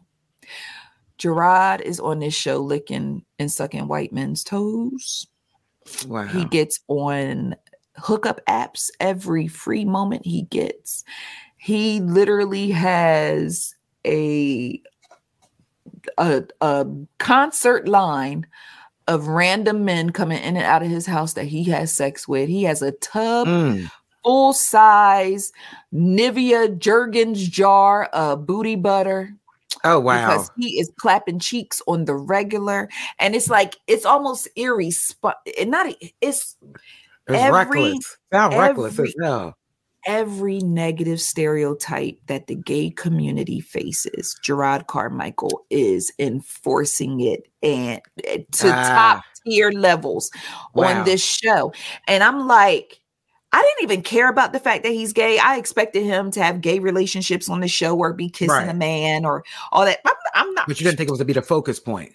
Jerrod is on this show licking and sucking white men's toes. Wow. He gets on hookup apps every free moment he gets. He literally has a a, a concert line of random men coming in and out of his house that he has sex with. He has a tub Mm. full size Nivea Jergens jar of booty butter Oh wow. because he is clapping cheeks on the regular, and it's like it's almost eerie. Spot, not it's It's every- reckless. Reckless every- as hell. Every negative stereotype that the gay community faces. Jerrod Carmichael is enforcing it and eh, to Ah. top tier levels Wow. on this show, and I'm like. I didn't even care about the fact that he's gay. I expected him to have gay relationships on the show or be kissing Right. a man or all that. I'm, I'm not. But you didn't think it was to be the focus point.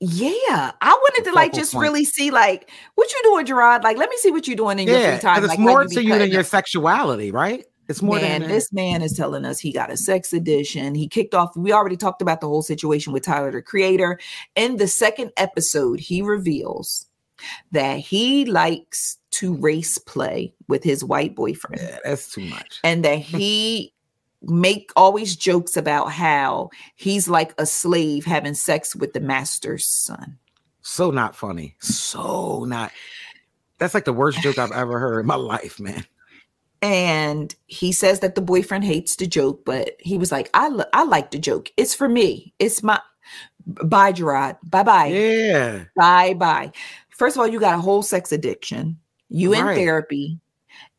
Yeah, I wanted The to like just point. really see like what you doing, Jerrod. Like, let me see what you're doing in your free time. because Like, it's more to you than your sexuality, right? It's more man, than this man is telling us he got a sex addiction. He kicked off. We already talked about the whole situation with Tyler, the creator. In the second episode, he reveals that he likes to race play with his white boyfriend Yeah, that's too much. and that he make always jokes about how he's like a slave having sex with the master's son. So not funny. So not. That's like the worst joke I've ever heard in my life, man. And he says that the boyfriend hates the joke, but he was like, I, li- I like the joke. It's for me. It's my bye, Jerrod. Bye bye. Yeah. Bye bye. First of all, you got a whole sex addiction. You in therapy.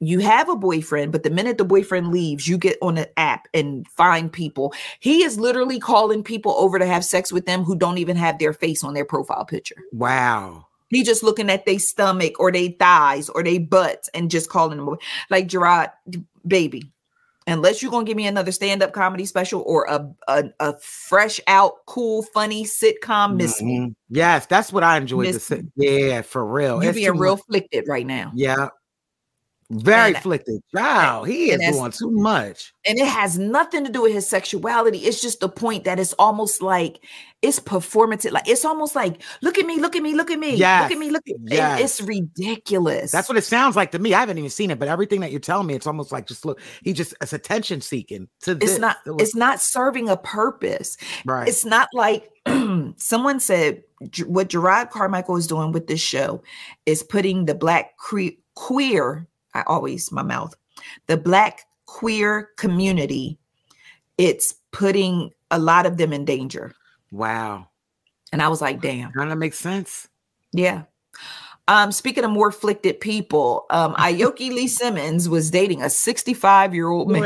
You have a boyfriend, but the minute the boyfriend leaves, you get on an app and find people. He is literally calling people over to have sex with them who don't even have their face on their profile picture. Wow. He just looking at their stomach or their thighs or their butts and just calling them like Jerrod, baby. Unless you're gonna give me another stand-up comedy special or a a, a fresh out, cool, funny sitcom, miss me. Mhm. Yes, that's what I enjoy. To Miss say. Yeah, for real. You It's being real afflicted right now. Yeah. Very And- afflicted. Wow, he is doing too much. and it has nothing to do with his sexuality. It's just the point that it's almost like it's performative. Like it's almost like, look at me, look at me, look at me, look at me, look at me. yes. It's ridiculous. That's what it sounds like to me. I haven't even seen it, but everything that you're telling me, it's almost like just look. He just it's attention seeking to this. it's not. It was- It's not serving a purpose. right. It's not like someone said what Jerrod Carmichael is doing with this show is putting the black cre- queer, I always my mouth, the black queer community, it's putting a lot of them in danger. wow. And I was like, damn, of makes sense. yeah. Um, speaking of more afflicted people, um, Aoki Lee Simmons was dating a 65 year old Poor man.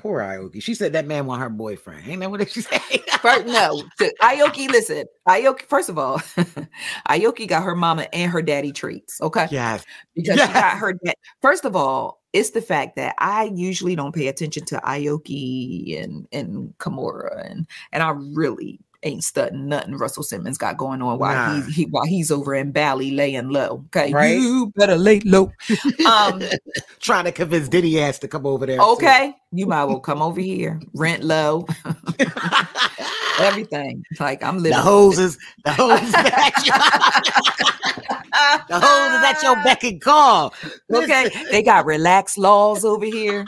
Poor Aoki. She said that man want her boyfriend. Ain't that what did she said? First, no, to- Aoki, listen, Aoki, first of all, Aoki got her mama and her daddy treats, okay? yes. Because she got her dad. First of all, it's the fact that I usually don't pay attention to Aoki and and Kimora, and and I really ain't studying nothing Russell Simmons got going on while Nah. he's he, while he's over in Bali laying low. Okay, Right. you better lay low. Um, Trying to convince Diddy ass to come over there. too. okay, you might well come over here, rent low, everything. Like I'm living the hoses, the hoses the hoses at your beck and call. Okay, Listen, they got relaxed laws over here.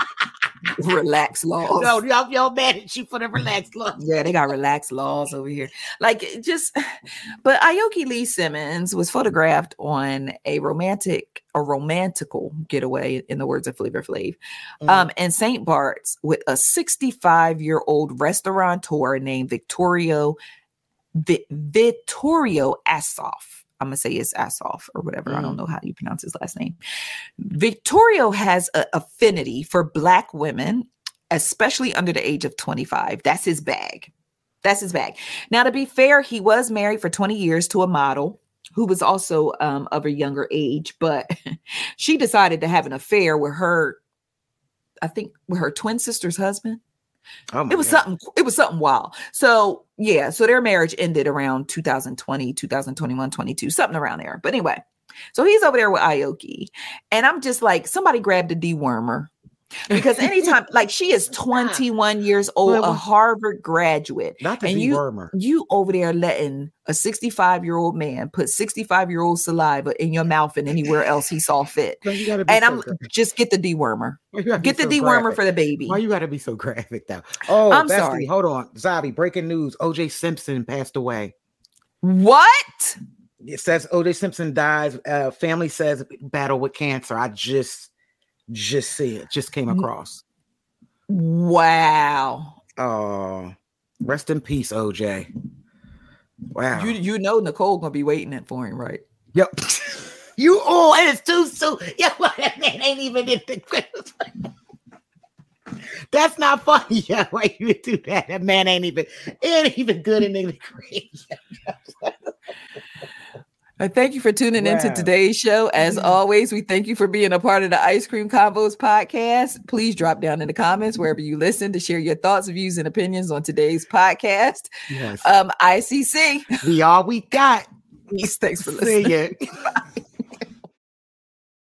Relaxed laws. No, y'all, y'all mad at you for the relaxed look. Yeah, they got relaxed laws over here. Like just, but Aoki Lee Simmons was photographed on a romantic, a romantical getaway, in the words of Flavor Flav, Mm. um, in St. Bart's with a 65 year old restaurateur named Victorio, Vi- Vittorio Assoff. I'm gonna say it's Assoff or whatever. I don't Mm. know how you pronounce his last name. Victorio has an affinity for black women, especially under the age of 25. That's his bag. That's his bag. Now, to be fair, he was married for 20 years to a model who was also um, of a younger age, but she decided to have an affair with her, I think, with her twin sister's husband Oh it was God. something it was something wild. So yeah so their marriage ended around 2020 2021 22 something around there. But anyway so he's over there with Aoki and i'm just like somebody grabbed a dewormer because anytime like she is 21 years old a harvard graduate Not the and you- dewormer. you over there letting a 65 year old man put 65 year old saliva in your mouth and anywhere else he saw fit No, you gotta be and so i'm gra- just get the dewormer why you gotta be get the so dewormer graphic? for the baby Why you gotta be so graphic though? Oh, I'm Bestie, sorry. Hold on, Zabi. Breaking news: O.J. Simpson passed away. what It says O.J. Simpson dies. Uh, family says battle with cancer. I just, just see it. Just came across. wow Oh, rest in peace, O.J. Wow. You you know Nicole gonna be waiting it for him, right? Yep. you oh, and it's too soon. Yeah, well, that man ain't even in the That's not funny. Yeah, why you would do that? That man ain't even ain't even good in the grave. But thank you for tuning into Wow. today's show. As always, we thank you for being a part of the Ice Cream Convos podcast. Please drop down in the comments wherever you listen to share your thoughts, views, and opinions on today's podcast. Yes. Um, ICC. we all we got. Thanks for listening. See.